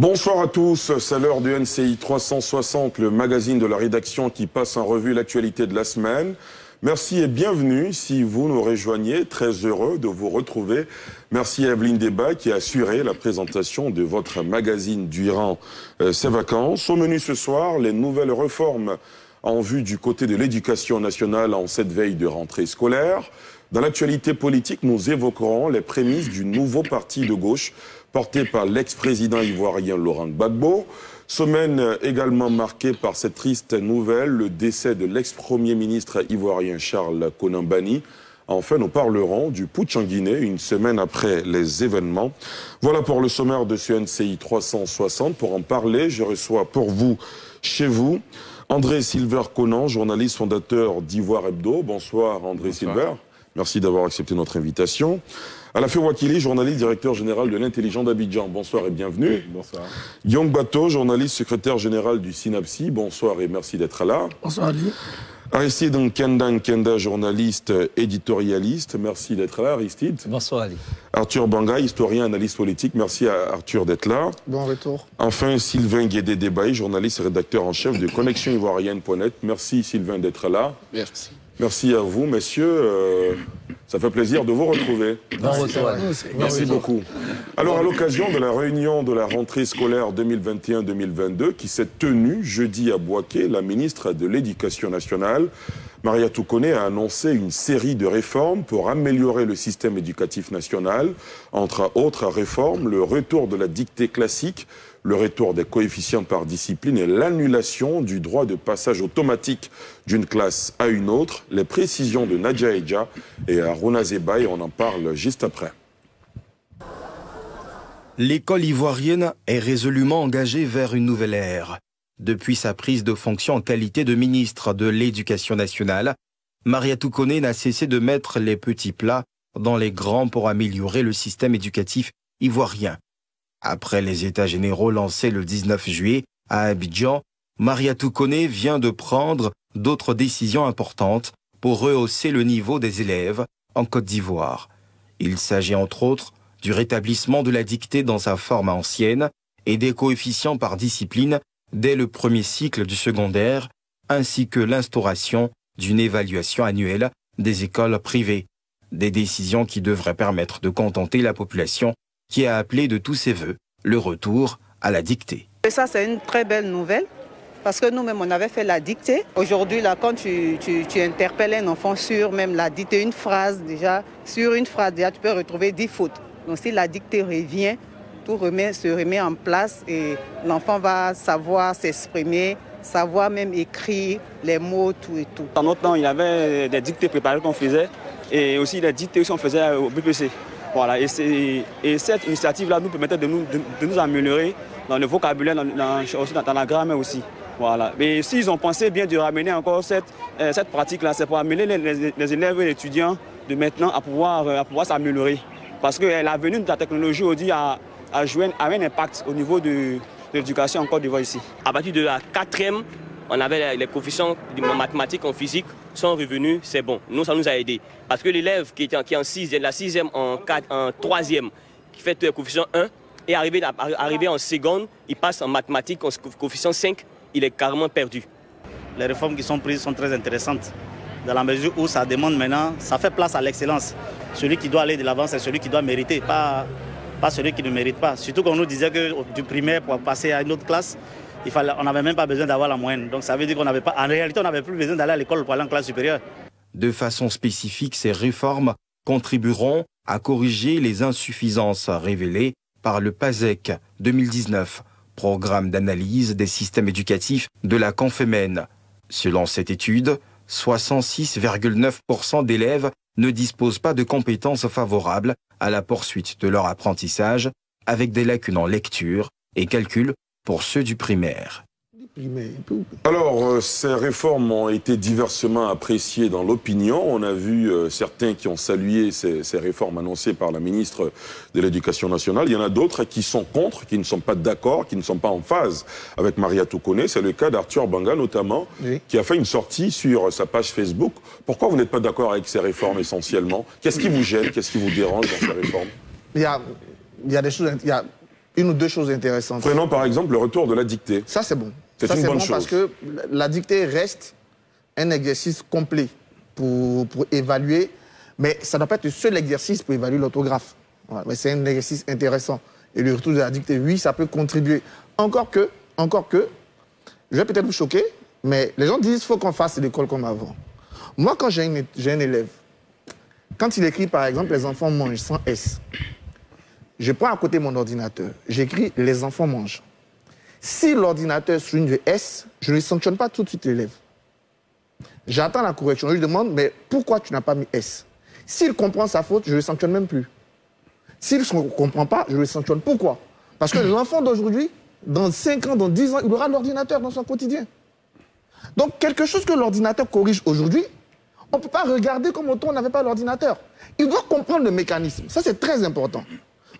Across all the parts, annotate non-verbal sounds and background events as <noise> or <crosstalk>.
Bonsoir à tous, c'est l'heure du NCI 360, le magazine de la rédaction qui passe en revue l'actualité de la semaine. Merci et bienvenue si vous nous rejoignez, très heureux de vous retrouver. Merci à Evelyne Débat qui a assuré la présentation de votre magazine durant euh, ces vacances. Au menu ce soir, les nouvelles réformes en vue du côté de l'éducation nationale en cette veille de rentrée scolaire. Dans l'actualité politique, nous évoquerons les prémices du nouveau parti de gauche porté par l'ex-président ivoirien Laurent Gbagbo. Semaine également marquée par cette triste nouvelle, le décès de l'ex-premier ministre ivoirien Charles Konambani. Enfin, nous parlerons du putsch en Guinée une semaine après les événements. Voilà pour le sommaire de ce NCI 360. Pour en parler, je reçois pour vous, chez vous, André Silver Conan, journaliste fondateur d'Ivoire Hebdo. Bonsoir André Silver. Merci d'avoir accepté notre invitation. Alafé Wakili, journaliste directeur général de l'Intelligent d'Abidjan. Bonsoir et bienvenue. bonsoir. Guillaume Bateau, journaliste secrétaire général du SYNAPSI. Bonsoir et merci d'être là. Bonsoir Ali. Aristide Nkenda Nkenda, journaliste éditorialiste. Merci d'être là, Aristide. Bonsoir Ali. Arthur Banga, historien, analyste politique. Merci à Arthur d'être là. Bon retour. Enfin, Sylvain Guédé Débaï, journaliste et rédacteur en chef de <coughs> Connexion Ivoirienne.net. Merci Sylvain d'être là. Merci. Merci à vous, messieurs. Euh, ça fait plaisir de vous retrouver. Bon retour. Merci beaucoup. Alors, à l'occasion de la réunion de la rentrée scolaire 2021-2022 qui s'est tenue jeudi à Boaké, la ministre de l'Éducation nationale, Maria Toukone, a annoncé une série de réformes pour améliorer le système éducatif national. Entre autres réformes, le retour de la dictée classique, le retour des coefficients par discipline et l'annulation du droit de passage automatique d'une classe à une autre. Les précisions de Nadia Eja et Aruna Zeba, et on en parle juste après. L'école ivoirienne est résolument engagée vers une nouvelle ère. Depuis sa prise de fonction en qualité de ministre de l'Éducation nationale, Maria Toukone n'a cessé de mettre les petits plats dans les grands pour améliorer le système éducatif ivoirien. Après les États généraux lancés le 19 juillet à Abidjan, Maria Toukone vient de prendre d'autres décisions importantes pour rehausser le niveau des élèves en Côte d'Ivoire. Il s'agit entre autres du rétablissement de la dictée dans sa forme ancienne et des coefficients par discipline dès le premier cycle du secondaire, ainsi que l'instauration d'une évaluation annuelle des écoles privées. Des décisions qui devraient permettre de contenter la population qui a appelé de tous ses voeux le retour à la dictée. Et ça, c'est une très belle nouvelle. Parce que nous-mêmes, on avait fait la dictée. Aujourd'hui, là, quand tu, tu, interpelles un enfant sur même la dictée, une phrase déjà, sur une phrase déjà, tu peux retrouver 10 fautes. Donc si la dictée revient, tout remet, se remet en place et l'enfant va savoir s'exprimer, savoir même écrire les mots, tout et tout. En notre temps, il y avait des dictées préparées qu'on faisait et aussi des dictées qu'on faisait au BPC. Voilà, et, cette initiative-là nous permettait de nous, de, nous, améliorer dans le vocabulaire, dans, dans, la grammaire aussi. Voilà. Mais s'ils ont pensé bien de ramener encore cette, euh, cette pratique-là, c'est pour amener les, élèves et les étudiants de maintenant à pouvoir, euh, pouvoir s'améliorer. Parce que la venue de la technologie aujourd'hui a, joué a un impact au niveau de, l'éducation en Côte d'Ivoire ici. À partir de la quatrième, on avait les coefficients de mathématiques en physique sont revenus, c'est bon. Nous, ça nous a aidé. Parce que l'élève qui est en, qui en sixième, la sixième en, en troisième, qui fait le coefficient 1, et arrivé, arrivé en seconde, il passe en mathématiques en coefficient 5, il est carrément perdu. Les réformes qui sont prises sont très intéressantes, dans la mesure où ça demande maintenant, ça fait place à l'excellence. Celui qui doit aller de l'avant, c'est celui qui doit mériter, pas, pas celui qui ne mérite pas. Surtout qu'on nous disait que du primaire, pour passer à une autre classe, on n'avait même pas besoin d'avoir la moyenne. Donc ça veut dire qu'on réalité, on n'avait plus besoin d'aller à l'école pour aller en classe supérieure. De façon spécifique, ces réformes contribueront à corriger les insuffisances révélées par le PASEC 2019, programme d'analyse des systèmes éducatifs de la Confémène. Selon cette étude, 66,9% d'élèves ne disposent pas de compétences favorables à la poursuite de leur apprentissage, avec des lacunes en lecture et calcul pour ceux du primaire. Alors, euh, ces réformes ont été diversement appréciées dans l'opinion. On a vu euh, certains qui ont salué ces, réformes annoncées par la ministre de l'Éducation nationale. Il y en a d'autres qui sont contre, qui ne sont pas d'accord, qui ne sont pas en phase avec Maria Toukone. C'est le cas d'Arthur Banga, notamment, qui a fait une sortie sur sa page Facebook. Pourquoi vous n'êtes pas d'accord avec ces réformes essentiellement? Qu'est-ce qui vous gêne? Qu'est-ce qui vous dérange dans ces réformes? Il y, a, il y a des choses une ou deux choses intéressantes. Prenons par exemple le retour de la dictée. Ça, c'est bon. C'est Ça, une bonne bon parce chose. que la dictée reste un exercice complet pour, pour évaluer, mais ça ne doit pas être le seul exercice pour évaluer l'orthographe. Voilà, mais c'est un exercice intéressant. Et le retour de la dictée, oui, ça peut contribuer. Encore que, encore que, je vais peut-être vous choquer, mais les gens disent qu'il faut qu'on fasse l'école comme avant. Moi, quand j'ai un élève, quand il écrit, par exemple, les enfants mangent sans S, je prends à côté mon ordinateur, j'écris les enfants mangent. Si l'ordinateur souligne le S, je ne sanctionne pas tout de suite l'élève. J'attends la correction. Je lui demande, mais pourquoi tu n'as pas mis S? S'il comprend sa faute, je ne le sanctionne même plus. S'il ne comprend pas, je le sanctionne. Pourquoi? Parce que l'enfant d'aujourd'hui, dans 5 ans, dans 10 ans, il aura l'ordinateur dans son quotidien. Donc, quelque chose que l'ordinateur corrige aujourd'hui, on ne peut pas regarder comme autant on n'avait pas l'ordinateur. Il doit comprendre le mécanisme. Ça, c'est très important.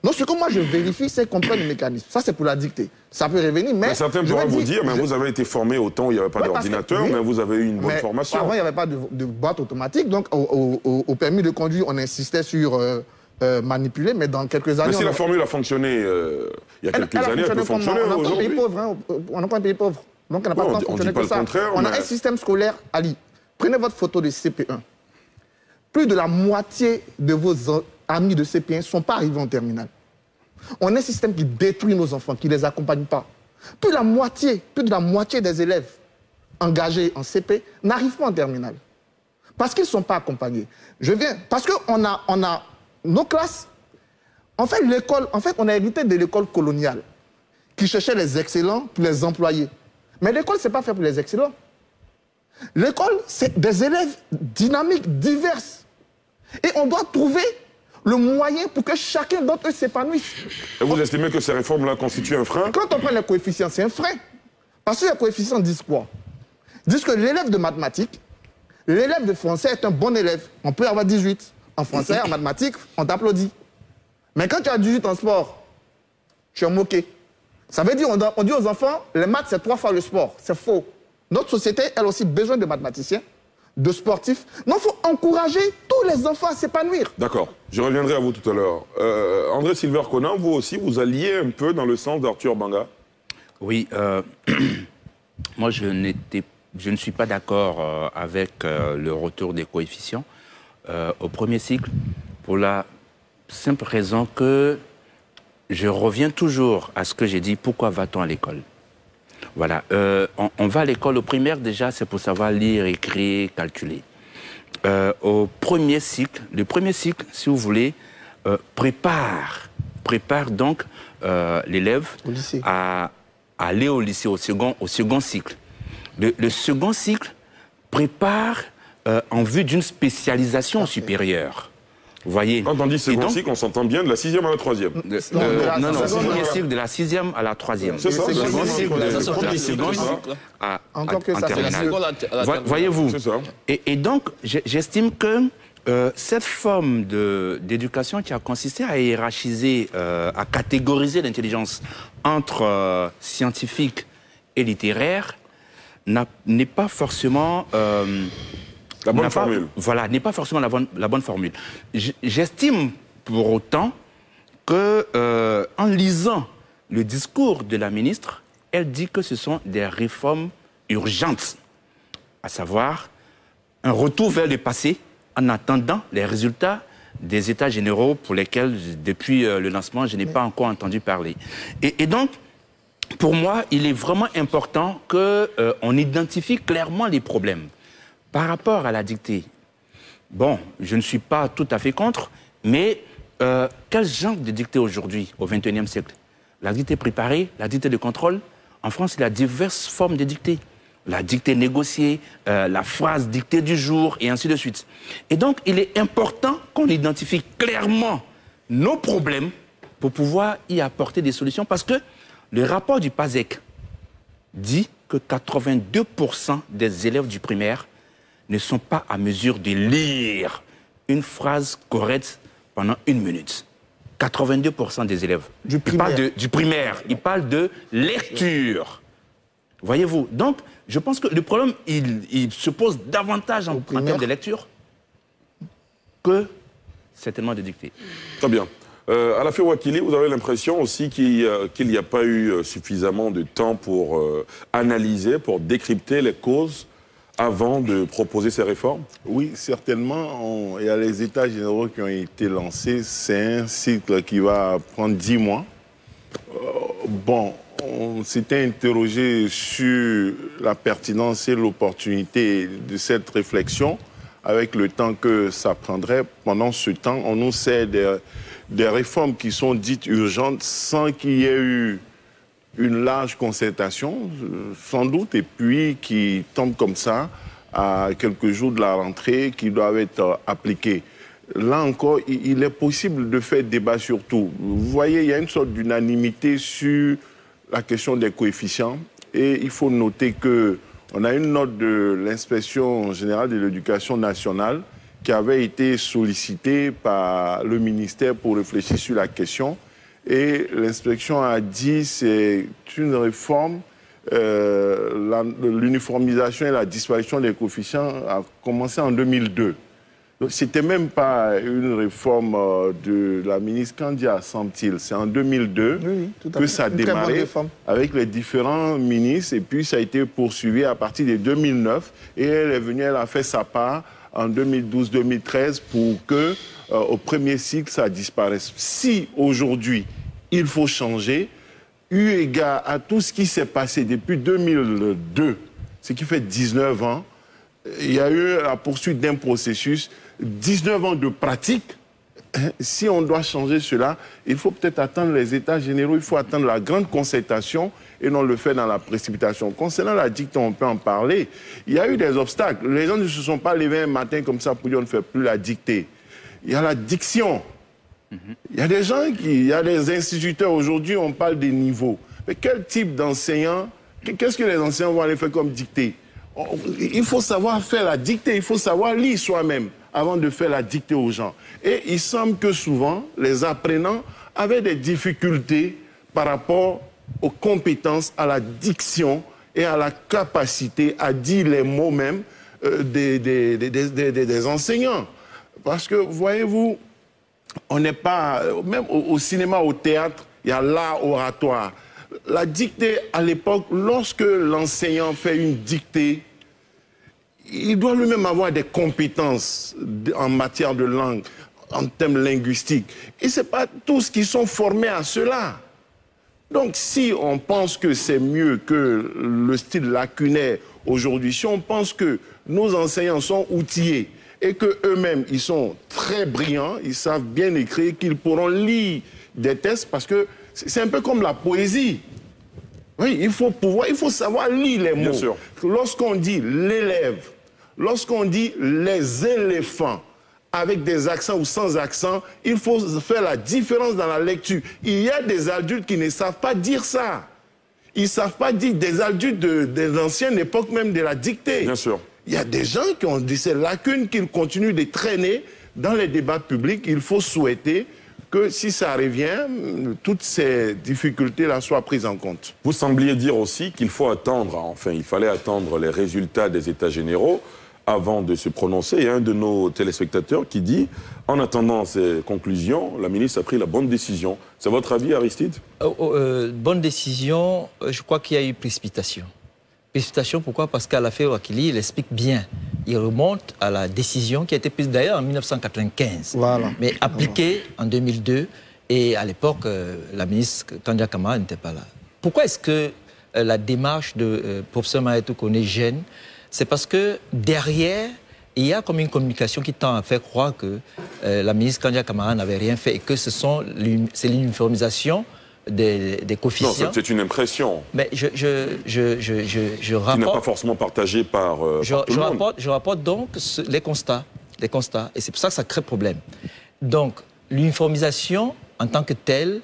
Donc, ce que moi, je vérifie, c'est comprendre le mécanisme. Ça, c'est pour la dictée. Ça peut revenir, mais... Mais certains vais vous dire, mais je- vous avez été formé au temps où il n'y avait pas Ouais, parce que- d'ordinateur, mais vous avez eu une bonne mais formation. Avant, il n'y avait pas de, de boîte automatique. Donc, au, au- au- au permis de conduire, on insistait sur euh, euh, manipuler, mais dans quelques années. Mais si on la formule a fonctionné euh, il y a quelques elle années, elle peut fonctionner On a un pays pauvre. hein, on a encore un pays pauvre. Donc, elle n'a pas Ouais, on on dit pas le ça. contraire, on a un système scolaire, Ali. Prenez votre photo de CP1. Plus de la moitié de vos amis de CP1 ne sont pas arrivés en terminale. On a un système qui détruit nos enfants, qui ne les accompagne pas. Plus, la moitié, plus de la moitié des élèves engagés en CP n'arrivent pas en terminale. Parce qu'ils ne sont pas accompagnés. Je viens, parce qu'on a, on a nos classes. En fait, l'école, en fait, on a hérité de l'école coloniale qui cherchait les excellents pour les employer. Mais l'école, ce n'est pas fait pour les excellents. L'école, c'est des élèves dynamiques, diverses. Et on doit trouver le moyen pour que chacun d'entre eux s'épanouisse. Et vous estimez que ces réformes-là constituent un frein? Quand on prend les coefficients, c'est un frein. Parce que les coefficients disent quoi? Disent que l'élève de mathématiques, l'élève de français est un bon élève. On peut avoir 18. En français, en mathématiques, on t'applaudit. Mais quand tu as 18 en sport, tu es moqué. Ça veut dire, on, dit aux enfants, les maths, c'est trois fois le sport. C'est faux. Notre société, elle aussi besoin de mathématiciens, de sportifs. Donc, il faut encourager tous les enfants à s'épanouir. D'accord, je reviendrai à vous tout à l'heure. Euh, André Silver Conan, vous aussi, vous alliez un peu dans le sens d'Arthur Banga Oui, euh, <clears throat> moi je, n'étais- je ne suis pas d'accord euh, avec euh, le retour des coefficients euh, au premier cycle pour la simple raison que je reviens toujours à ce que j'ai dit, pourquoi va-t-on à l'école? Voilà, euh, on, on va à l'école au primaire déjà, c'est pour savoir lire, écrire, calculer. Euh, au premier cycle, le premier cycle, si vous voulez, euh, prépare, prépare donc l'élève Au lycée. à, à aller au lycée, au second, au second cycle. Le, le second cycle prépare en vue d'une spécialisation supérieure. Vous voyez Quand on dit second donc, cycle, on s'entend bien de la sixième à la troisième. de- Non, euh, de la non, non, seconde premier la- cycle de la sixième à la troisième. C'est ça, c'est le second cycle, cycle, le ça, c'est premier le cycle, second c'est ça. cycle. à, la terminale. Voyez-vous et, et donc, j'estime que euh, cette forme de- d'éducation qui a consisté à hiérarchiser, euh, à catégoriser l'intelligence entre euh, scientifique et littéraire n'a- n'est pas forcément... euh, La bonne pas- formule. voilà, n'est pas forcément la bonne, la bonne formule. J'estime pour autant que, euh, en lisant le discours de la ministre, elle dit que ce sont des réformes urgentes, à savoir un retour vers le passé en attendant les résultats des États généraux pour lesquels, depuis euh, le lancement, je n'ai pas encore entendu parler. Et, et donc, pour moi, il est vraiment important qu'on identifie clairement les problèmes. Par rapport à la dictée, bon, je ne suis pas tout à fait contre, mais euh, quel genre de dictée aujourd'hui, au XXIe siècle? La dictée préparée, la dictée de contrôle En France, il y a diverses formes de dictée. La dictée négociée, euh, la phrase dictée du jour, et ainsi de suite. Et donc, il est important qu'on identifie clairement nos problèmes pour pouvoir y apporter des solutions, parce que le rapport du PASEC dit que 82% des élèves du primaire ne sont pas à mesure de lire une phrase correcte pendant une minute. 82% des élèves. Du primaire. de- du primaire. Il parle de lecture. Voyez-vous Donc, je pense que le problème, il, il se pose davantage en, termes de lecture que certainement de dictée. Très bien. Euh, à la Wakili, vous avez l'impression aussi qu'il n'y a pas eu euh, suffisamment de temps pour euh, analyser, pour décrypter les causes avant de proposer ces réformes? Oui, certainement. il y a les états généraux qui ont été lancés. C'est un cycle qui va prendre dix mois. bon, on s'était interrogé sur la pertinence et l'opportunité de cette réflexion avec le temps que ça prendrait. Pendant ce temps, on nous sait des réformes qui sont dites urgentes sans qu'il y ait eu une large concertation, sans doute, et puis qui tombent comme ça à quelques jours de la rentrée qui doivent être appliquées. Là encore, il est possible de faire débat sur tout. Vous voyez, il y a une sorte d'unanimité sur la question des coefficients. Et il faut noter que on a une note de l'inspection générale de l'éducation nationale qui avait été sollicitée par le ministère pour réfléchir sur la question. Et l'inspection a dit c'est une réforme. Euh, l'uniformisation et la disparition des coefficients a commencé en 2002. C'était même pas une réforme euh, de la ministre Candia Samtil. C'est en 2002 que ça a démarré avec les différents ministres et puis ça a été poursuivi à partir de 2009 et elle est venue, elle a fait sa part en 2012-2013 pour que euh, au premier cycle ça disparaisse. Si aujourd'hui il faut changer, eu égard à tout ce qui s'est passé depuis 2002, ce qui fait 19 ans, il y a eu la poursuite d'un processus 19 ans de pratique, <laughs> si on doit changer cela, il faut peut-être attendre les États généraux, il faut attendre la grande concertation et non le faire dans la précipitation. Concernant la dictée, on peut en parler. Il y a eu des obstacles. Les gens ne se sont pas levés un matin comme ça pour dire on ne fait plus la dictée. Il y a la diction. Il y a des gens qui, il y a des instituteurs aujourd'hui, on parle des niveaux. Mais quel type d'enseignants, qu'est-ce que les enseignants vont aller faire comme dictée? Il faut savoir faire la dictée, il faut savoir lire soi-même avant de faire la dictée aux gens. Et il semble que souvent, les apprenants avaient des difficultés par rapport aux compétences, à la diction et à la capacité à dire les mots même euh, des, enseignants. Parce que, voyez-vous, on n'est pas, même au, cinéma, au théâtre, il y a l'art oratoire. La dictée, à l'époque, lorsque l'enseignant fait une dictée, il doit lui-même avoir des compétences en matière de langue, en termes linguistiques. Et ce n'est pas tous qui sont formés à cela. Donc si on pense que c'est mieux que le style lacunaire aujourd'hui, si on pense que nos enseignants sont outillés et qu'eux-mêmes, ils sont très brillants, ils savent bien écrire, qu'ils pourront lire des textes, parce que c'est un peu comme la poésie. Oui, il faut pouvoir, il faut savoir lire les mots. Lorsqu'on dit l'élève, Lorsqu'on dit les éléphants, avec des accents ou sans accent, il faut faire la différence dans la lecture. Il y a des adultes qui ne savent pas dire ça. Ils ne savent pas dire des adultes de, des anciennes époques, même de la dictée. Bien sûr. Il y a des gens qui ont dit ces lacunes qu'ils continuent de traîner dans les débats publics. Il faut souhaiter que si ça revient, toutes ces difficultés-là soient prises en compte. Vous sembliez dire aussi qu'il faut attendre, enfin il fallait attendre les résultats des États généraux avant de se prononcer. Il y a un de nos téléspectateurs qui dit, en attendant ces conclusions, la ministre a pris la bonne décision. C'est votre avis, Aristide? Oh, oh, euh, Bonne décision, euh, je crois qu'il y a eu précipitation. Précipitation, pourquoi? Parce qu'à la Wakili, il explique bien. Il remonte à la décision qui a été prise d'ailleurs en 1995, voilà. mais appliquée en 2002. Et à l'époque, euh, la ministre Kandia Kamara n'était pas là. Pourquoi est-ce que la démarche de professeur Maëtou Kone gêne? C'est parce que derrière, il y a comme une communication qui tend à faire croire que euh, la ministre Kandia Kamara n'avait rien fait et que ce c'est l'uniformisation des, des, coefficients. Non, c'est une impression. Mais je, je, je, je, je rapporte... Qui n'est pas forcément partagée par, euh, je, tout le rapporte, monde. Je rapporte donc les constats, les constats, et c'est pour ça que ça crée problème. Donc, l'uniformisation en tant que telle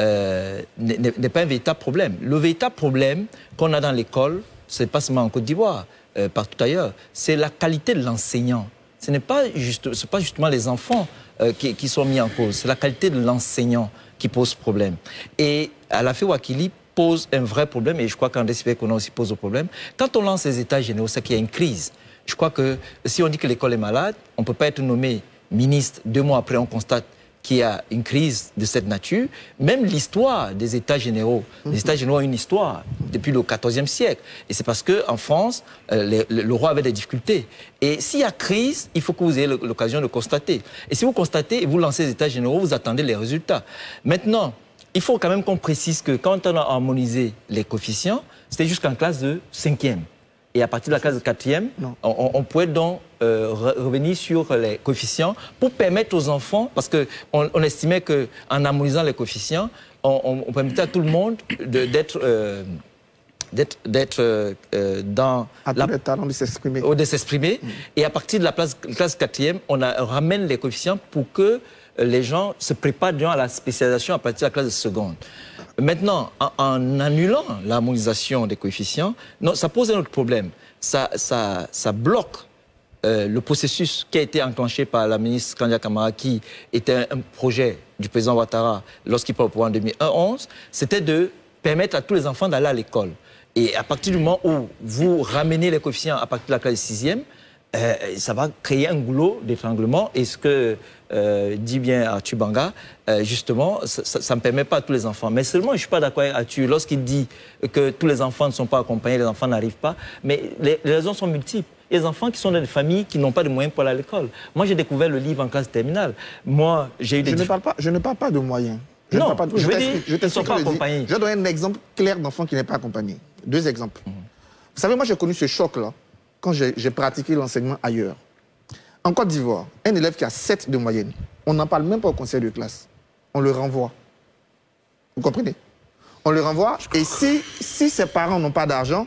euh, n'est pas un véritable problème. Le véritable problème qu'on a dans l'école, c'est pas seulement en Côte d'Ivoire, euh, partout ailleurs, c'est la qualité de l'enseignant. Ce n'est pas, juste, pas justement les enfants euh, qui, sont mis en cause, c'est la qualité de l'enseignant qui pose problème. Et à la Wakili pose un vrai problème, et je crois qu'en qu'on a aussi pose le problème. Quand on lance les états généraux, c'est qu'il y a une crise. Je crois que si on dit que l'école est malade, on ne peut pas être nommé ministre, deux mois après on constate qu'il y a une crise de cette nature, même l'histoire des États généraux. Les États généraux ont une histoire depuis le XIVe siècle. Et c'est parce qu'en France, euh, le, le, roi avait des difficultés. Et s'il y a crise, il faut que vous ayez l'occasion de constater. Et si vous constatez et vous lancez les États généraux, vous attendez les résultats. Maintenant, il faut quand même qu'on précise que quand on a harmonisé les coefficients, c'était jusqu'en classe de cinquième. Et à partir de la classe de quatrième, on, on, pouvait donc euh, revenir sur les coefficients pour permettre aux enfants, parce qu'on on estimait qu'en harmonisant les coefficients, on, on, permettait à tout le monde d'être... Euh, d'être euh, dans à la, talent de s'exprimer. De s'exprimer. Mm. Et à partir de la classe, classe quatrième, on, a, on ramène les coefficients pour que les gens se préparent durant la spécialisation à partir de la classe de seconde. Maintenant, en, annulant l'harmonisation des coefficients, ça pose un autre problème. Ça, bloque euh, le processus qui a été enclenché par la ministre Kandia Kamara, qui était un, projet du président Ouattara lorsqu'il prend au pouvoir en 2011, c'était de permettre à tous les enfants d'aller à l'école. Et à partir du moment où vous ramenez les coefficients à partir de la classe de sixième, euh, ça va créer un goulot d'étranglement. Et ce que euh, dit bien Arthur Banga, euh, justement, ça ne permet pas à tous les enfants. Mais seulement, je ne suis pas d'accord avec Arthur lorsqu'il dit que tous les enfants ne sont pas accompagnés, les enfants n'arrivent pas. Mais les, raisons sont multiples. Il y a des enfants qui sont dans des familles qui n'ont pas de moyens pour aller à l'école. Moi, j'ai découvert le livre en classe terminale. Moi, j'ai eu des... Je ne, parle pas, je ne parle pas de moyens. Je non, ne parle pas de... je, veux dire, je ne sont pas accompagnés. Je vais donner un exemple clair d'enfant qui n'est pas accompagné. Deux exemples. Mhm. Vous savez, moi, j'ai connu ce choc-là quand j'ai pratiqué l'enseignement ailleurs. En Côte d'Ivoire, un élève qui a 7 de moyenne, on n'en parle même pas au conseil de classe. On le renvoie. Vous comprenez? On le renvoie et si, si ses parents n'ont pas d'argent,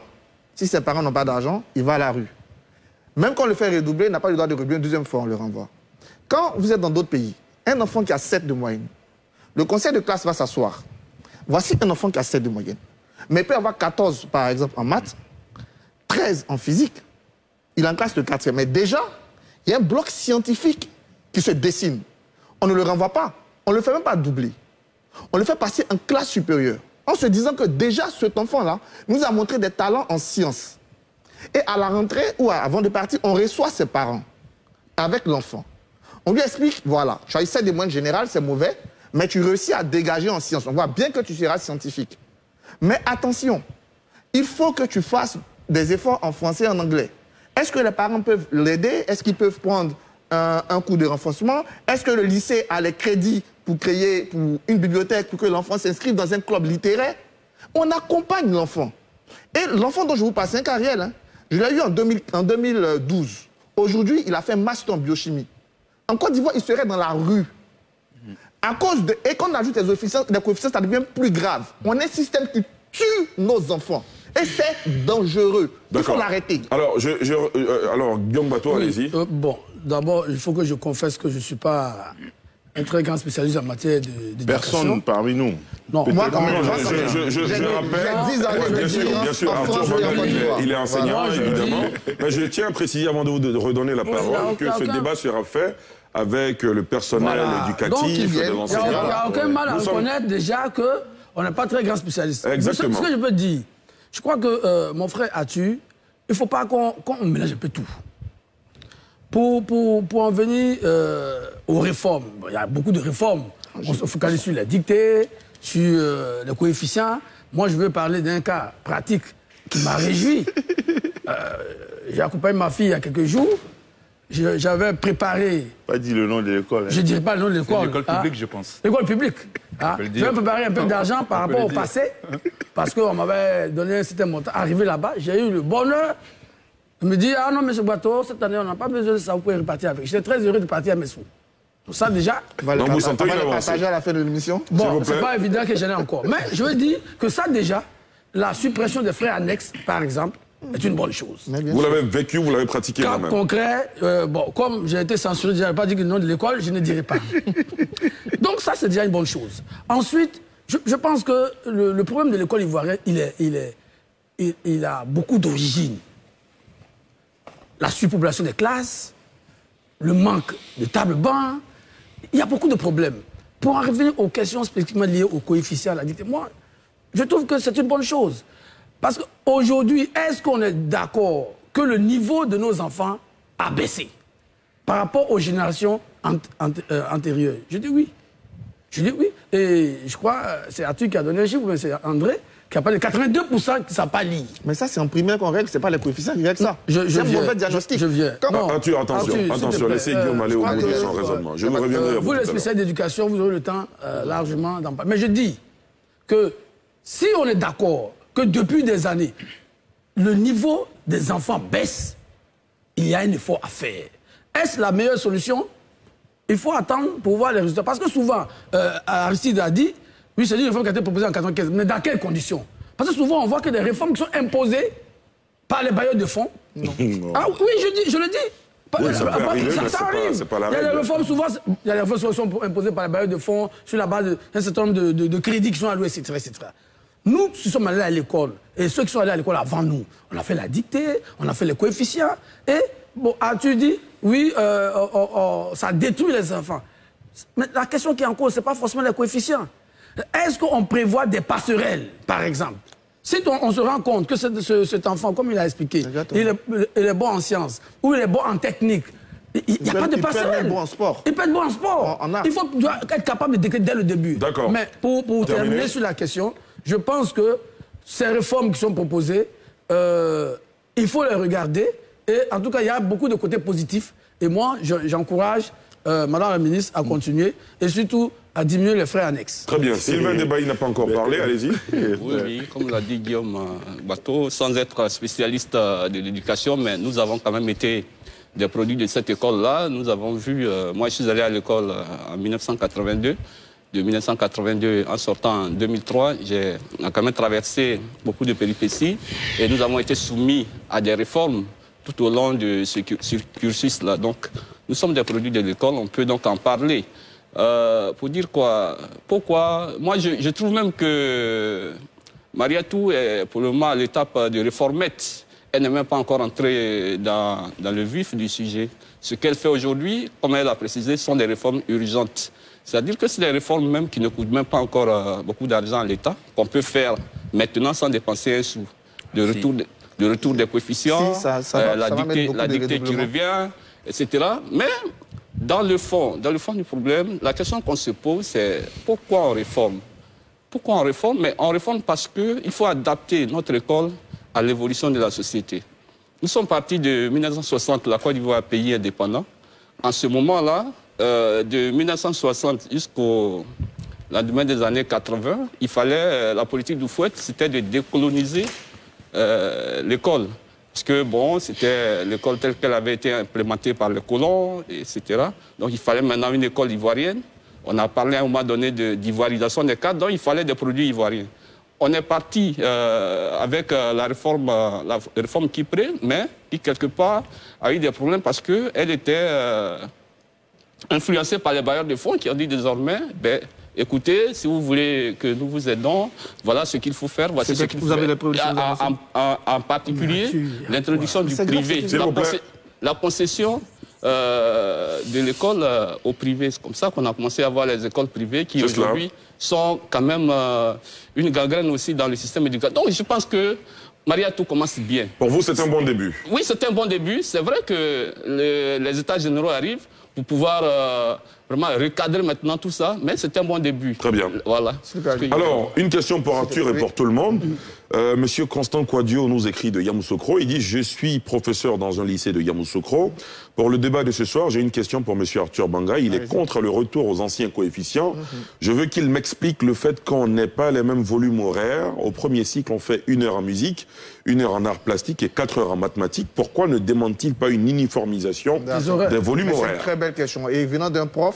si ses parents n'ont pas d'argent, il va à la rue. Même quand on le fait redoubler, il n'a pas le droit de redoubler une deuxième fois, on le renvoie. Quand vous êtes dans d'autres pays, un enfant qui a 7 de moyenne, le conseil de classe va s'asseoir. Voici un enfant qui a 7 de moyenne. Mais il peut avoir 14, par exemple, en maths, 13 en physique, il est en classe de quatrième. Mais déjà, il y a un bloc scientifique qui se dessine. On ne le renvoie pas. On ne le fait même pas doubler. On le fait passer en classe supérieure. En se disant que déjà, cet enfant-là nous a montré des talents en sciences. Et à la rentrée ou avant de partir, on reçoit ses parents avec l'enfant. On lui explique, voilà, tu as essayé des moyens générales, c'est mauvais, mais tu réussis à dégager en sciences. On voit bien que tu seras scientifique. Mais attention, il faut que tu fasses des efforts en français et en anglais. Est-ce que les parents peuvent l'aider? Est-ce qu'ils peuvent prendre un, un, coup de renforcement? Est-ce que le lycée a les crédits pour créer une bibliothèque pour que l'enfant s'inscrive dans un club littéraire? On accompagne l'enfant. Et l'enfant dont je vous passe, un carrière, hein, je l'ai eu en, 2012. Aujourd'hui, il a fait un master en biochimie. En Côte d'Ivoire, il serait dans la rue. À cause de... Et quand on ajoute les coefficients, les coefficients, ça devient plus grave. On a un système qui tue nos enfants. Et c'est dangereux. Il faut l'arrêter. Alors, je, euh, alors, Guillaume Bateau, allez-y. Euh, bon, d'abord, il faut que je confesse que je ne suis pas un très grand spécialiste en matière de Personne parmi nous. Non, moi, quand même, je, je, je, rappelle. Bien sûr, bien sûr. il est enseignant, évidemment. Mais je tiens à préciser, avant de vous redonner la parole, que ce débat sera fait avec le personnel éducatif de l'enseignant. Il n'y a, aucun mal à reconnaître déjà qu'on n'est pas très grand spécialiste. Exactement. Ce que je peux dire, je crois que euh, mon frère Atu, il ne faut pas qu'on mélange un peu tout. Pour, pour, pour en venir euh, aux réformes, il y a beaucoup de réformes. On se focalise sur la dictée, sur euh, les coefficients. Moi, je veux parler d'un cas pratique qui m'a réjoui. <laughs> J'ai accompagné ma fille il y a quelques jours. J'avais préparé. Pas dit le nom de l'école. Hein. Je ne dirais pas le nom de l'école. L'école publique, je pense. L'école publique. Hein. Je vais préparer un peu d'argent par rapport au passé, parce qu'on m'avait donné un certain montant. Arrivé là-bas, j'ai eu le bonheur de me dire Ah non, M. Boiteau, cette année, on n'a pas besoin de ça, vous pouvez repartir avec. J'étais très heureux de partir à mes sous. Tout ça, déjà. Donc, vous sentez partager à la fin de l'émission Bon, c'est pas évident que j'en ai encore. Mais je veux dire que ça, déjà, la suppression des frais annexes, par exemple, est une bonne chose. Vous l'avez vécu, vous l'avez pratiqué Cas concret, euh, bon, comme j'ai été censuré, je n'avais pas dit le nom de l'école, je ne dirai pas. <laughs> Donc ça, c'est déjà une bonne chose. Ensuite, je, pense que le, problème de l'école ivoirienne, il, est, il, est, il, a beaucoup d'origines. La surpopulation des classes, le manque de tables bancs, il y a beaucoup de problèmes. Pour en revenir aux questions spécifiquement liées aux coefficients, moi, je trouve que c'est une bonne chose. Parce qu'aujourd'hui, est-ce qu'on est, d'accord que le niveau de nos enfants a baissé par rapport aux générations euh, antérieures? Je dis oui. Je dis oui. Et je crois, c'est Arthur qui a donné un chiffre, mais c'est André qui a parlé de 82% qui ne savent pas lire. Mais ça, c'est en primaire qu'on règle, ce n'est pas les coefficients qui règlent ça. C'est un mauvais diagnostic. Je viens. Non. Arthur, attention, attention, laissez Guillaume aller au bout de son raisonnement. Je me reviendrai vous. Vous, les spécialistes d'éducation, vous aurez le temps euh, largement d'en parler. Mais je dis que si on est d'accord que depuis des années, le niveau des enfants baisse, il y a un effort à faire. Est-ce la meilleure solution? Il faut attendre pour voir les résultats. Parce que souvent, euh, Aristide a dit, oui, c'est une réforme qui a été proposée en 1995, mais dans quelles conditions? Parce que souvent, on voit que des réformes qui sont imposées par les bailleurs de fonds. Non. <laughs> Ah oui, je, dis, je le dis. Oui, ça, peut arriver, ça, ça arrive. Pas, pas il y a des réformes souvent, il y a des réformes qui sont imposées par les bailleurs de fonds sur la base d'un certain nombre de, de, de, crédits qui sont alloués, etc., etc. Nous, qui sommes allés à l'école, et ceux qui sont allés à l'école avant nous, on a fait la dictée, on a fait les coefficients, et bon, as-tu dit, oui, euh, oh, oh, oh, ça détruit les enfants. Mais la question qui est en cause, ce n'est pas forcément les coefficients. Est-ce qu'on prévoit des passerelles, par exemple? Si on, se rend compte que cet enfant, comme il a expliqué, il est, bon en sciences, ou il est bon en technique, il n'y a pas de passerelle. Il peut être bon en sport. Il peut être bon en sport. Il faut être capable de décréter dès le début. D'accord. Mais pour, terminer sur la question, je pense que ces réformes qui sont proposées, euh, il faut les regarder. Et en tout cas, il y a beaucoup de côtés positifs. Et moi, j'encourage euh, Madame la ministre à continuer. Et surtout, à diminuer les frais annexes. Très bien. Sylvain Débaï n'a pas encore parlé, allez-y. <laughs> Oui, oui, comme l'a dit Guillaume euh, Bateau, sans être spécialiste de l'éducation, mais nous avons quand même été des produits de cette école-là. Nous avons vu, euh, moi je suis allé à l'école en 1982. De 1982 en sortant en 2003, j'ai quand même traversé beaucoup de péripéties et nous avons été soumis à des réformes tout au long de ce cursus-là. Donc, nous sommes des produits de l'école, on peut donc en parler. Euh, pour dire quoi Pourquoi Moi, je, trouve même que Mariatou est pour le moment à l'étape de réformette. Elle n'est même pas encore entrée dans, dans le vif du sujet. Ce qu'elle fait aujourd'hui, comme elle a précisé, sont des réformes urgentes. C'est-à-dire que c'est des réformes même qui ne coûtent même pas encore euh, beaucoup d'argent à l'État, qu'on peut faire maintenant sans dépenser un sou. De retour, de, retour des coefficients, euh, la, dictée, la dictée qui revient, etc. Mais dans le fond, dans le fond du problème, la question qu'on se pose, c'est pourquoi on réforme? Pourquoi on réforme? Mais on réforme parce qu'il faut adapter notre école à l'évolution de la société. Nous sommes partis de 1960, la Côte d'Ivoire pays indépendant. En ce moment-là, euh, de 1960 jusqu'au lendemain des années 80, il fallait, euh, la politique du fouet, c'était de décoloniser euh, l'école. Parce que, bon, c'était l'école telle qu'elle avait été implémentée par les colons, etc. Donc, il fallait maintenant une école ivoirienne. On a parlé à un moment donné d'ivoirisation des cadres, donc il fallait des produits ivoiriens. On est parti avec la réforme, la réforme mais qui, quelque part, a eu des problèmes parce qu'elle était influencée par les bailleurs de fonds qui ont dit désormais, ben, écoutez, si vous voulez que nous vous aidons, voilà ce qu'il faut faire, voici ce qu'il faut faire. En, en, particulier, l'introduction du privé, la, concession euh, de l'école euh, au privé. C'est comme ça qu'on a commencé à voir les écoles privées qui aujourd'hui sont quand même euh, une gangrène aussi dans le système éducatif. Donc je pense que Maria, tout commence bien. Pour vous, c'est un bon début Oui, c'est un bon début. C'est vrai que les États généraux arrivent pour pouvoir vraiment recadrer maintenant tout ça, mais c'est un bon début. Très bien. Voilà. Alors, une question pour Arthur et pour tout le monde. Euh, Monsieur Constant Quadio nous écrit de Yamoussoukro. Il dit Je suis professeur dans un lycée de Yamoussoukro. Pour le débat de ce soir, j'ai une question pour Monsieur Arthur Banga. Il est contre le retour aux anciens coefficients. Mhm. Je veux qu'il m'explique le fait qu'on n'ait pas les mêmes volumes horaires. Au premier cycle, on fait une heure en musique, une heure en art plastique et quatre heures en mathématiques. Pourquoi ne demande-t-il pas une uniformisation des volumes horaires C'est une très belle question. Et venant d'un prof,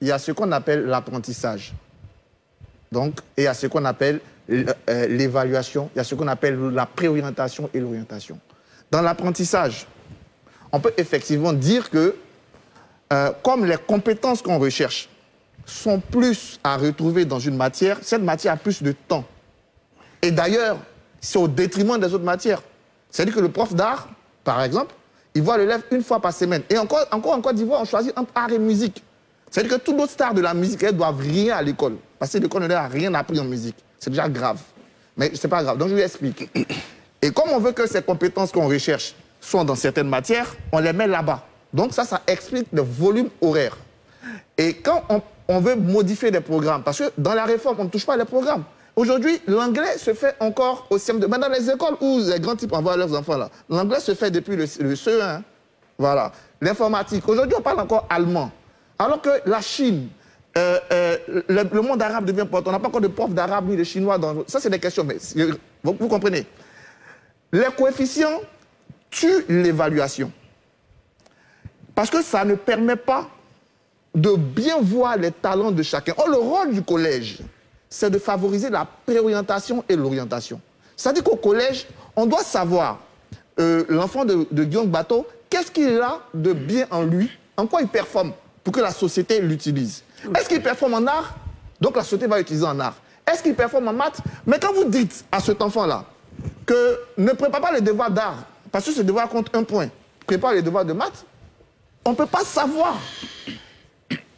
il y a ce qu'on appelle l'apprentissage. Donc, et il y a ce qu'on appelle euh, l'évaluation, il y a ce qu'on appelle la préorientation et l'orientation. Dans l'apprentissage, on peut effectivement dire que euh, comme les compétences qu'on recherche sont plus à retrouver dans une matière, cette matière a plus de temps. Et d'ailleurs, c'est au détriment des autres matières. C'est-à-dire que le prof d'art, par exemple, il voit l'élève une fois par semaine. Et encore, encore en Côte d'Ivoire, on choisit entre art et musique. C'est-à-dire que tous nos stars de la musique, elles doivent rien à l'école. Parce que l'école ne leur a rien appris en musique. C'est déjà grave. Mais ce n'est pas grave. Donc je lui explique. Et comme on veut que ces compétences qu'on recherche soient dans certaines matières, on les met là-bas. Donc ça, ça explique le volume horaire. Et quand on veut modifier les programmes. Parce que dans la réforme, on ne touche pas les programmes. Aujourd'hui, l'anglais se fait encore au CM2. Mais dans les écoles où les grands types envoient leurs enfants là, l'anglais se fait depuis le, le CE1. hein. Voilà. L'informatique. Aujourd'hui, on parle encore allemand. Alors que la Chine, euh, euh, le, monde arabe devient important. On n'a pas encore de profs d'arabe ni de chinois. Dans... Ça, c'est des questions. Mais vous comprenez Les coefficients tuent l'évaluation. Parce que ça ne permet pas de bien voir les talents de chacun. Or, le rôle du collège, c'est de favoriser la préorientation et l'orientation. C'est-à-dire qu'au collège, on doit savoir, euh, l'enfant de, de Guillaume Bateau, qu'est-ce qu'il a de bien en lui, en quoi il performe pour que la société l'utilise. Est-ce qu'il performe en art? Donc la société va l'utiliser en art. Est-ce qu'il performe en maths? Mais quand vous dites à cet enfant-là que ne prépare pas les devoirs d'art, parce que ce devoir compte un point, prépare les devoirs de maths, on ne peut pas savoir.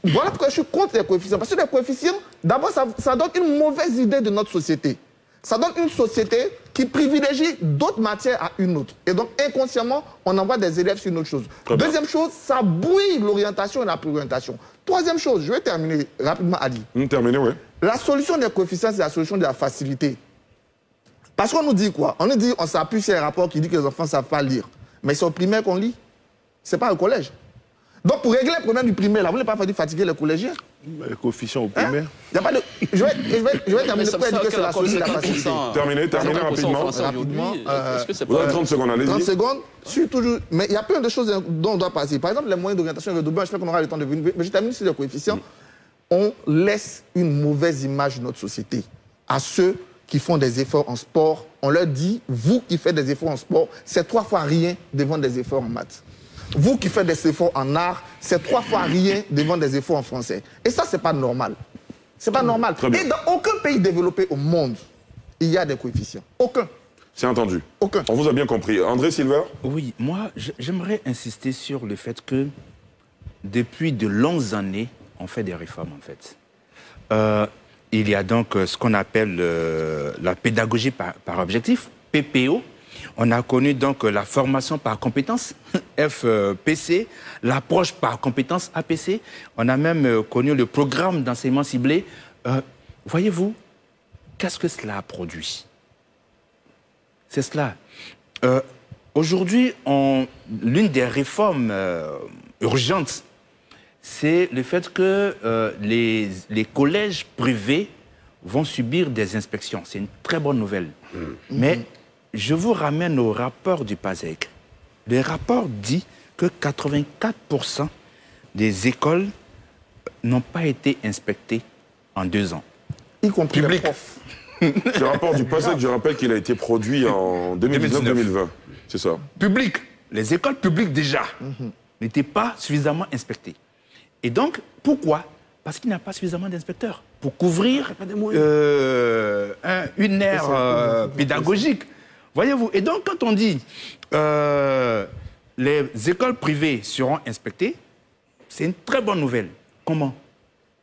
Voilà pourquoi je suis contre les coefficients. Parce que les coefficients, d'abord, ça, ça donne une mauvaise idée de notre société. Ça donne une société qui privilégie d'autres matières à une autre. Et donc, inconsciemment, on envoie des élèves sur une autre chose. Deuxième chose, ça brouille l'orientation et la préorientation. Troisième chose, je vais terminer rapidement, Adi. Hum, Terminé, oui. La solution des coefficients, c'est la solution de la facilité. Parce qu'on nous dit quoi? On nous dit, on s'appuie sur un rapport qui dit que les enfants ne savent pas lire. Mais c'est au primaire qu'on lit. Ce n'est pas au collège. Donc, pour régler le problème du primaire, là, vous n'avez pas fallu fatiguer les collégiens. Les coefficients au Hein primaire. Y a pas de... je, vais, je, vais, je vais terminer ça pour me dire que semble c'est la que solution de la la facilité. Concent- Terminé, terminé 50% rapidement. euh, que Vous avez pas 30 secondes, 30 allez-y. secondes, suis toujours. Mais il y a plein de choses dont on doit passer. Par exemple, les moyens d'orientation et redoublage, je sais qu'on aura le temps de venir. Mais je termine sur les coefficients. On laisse une mauvaise image de notre société à ceux qui font des efforts en sport. On leur dit, vous qui faites des efforts en sport, c'est trois fois rien devant des efforts en maths. Vous qui faites des efforts en art, c'est trois fois rien devant des efforts en français. Et ça, c'est pas normal. C'est pas normal. Et dans aucun pays développé au monde, il y a des coefficients. Aucun. C'est entendu. Aucun. On vous a bien compris. André Silver Oui, moi, j'aimerais insister sur le fait que depuis de longues années, on fait des réformes, en fait. Euh, il y a donc euh, ce qu'on appelle euh, la pédagogie par, par objectif, PPO. On a connu donc euh, la formation par compétence, <laughs> FPC, l'approche par compétence, APC. On a même euh, connu le programme d'enseignement ciblé. Euh, Voyez-vous, qu'est-ce que cela a produit? C'est cela. Euh, Aujourd'hui, l'une des réformes euh, urgentes, c'est le fait que euh, les, les collèges privés vont subir des inspections. C'est une très bonne nouvelle. Mais je vous ramène au rapport du PASEC. Le rapport dit que 84% des écoles n'ont pas été inspectées en deux ans. Y compris les Public. profs. <laughs> Ce rapport du PASEC, je rappelle qu'il a été produit en 2019-2020. C'est ça. publiques, les écoles publiques déjà, n'étaient pas suffisamment inspectées. Et donc, pourquoi? Parce qu'il n'y a pas suffisamment d'inspecteurs pour couvrir euh, un- une aire euh, pédagogique. Voyez-vous Et donc, quand on dit euh, les écoles privées seront inspectées, c'est une très bonne nouvelle. Comment?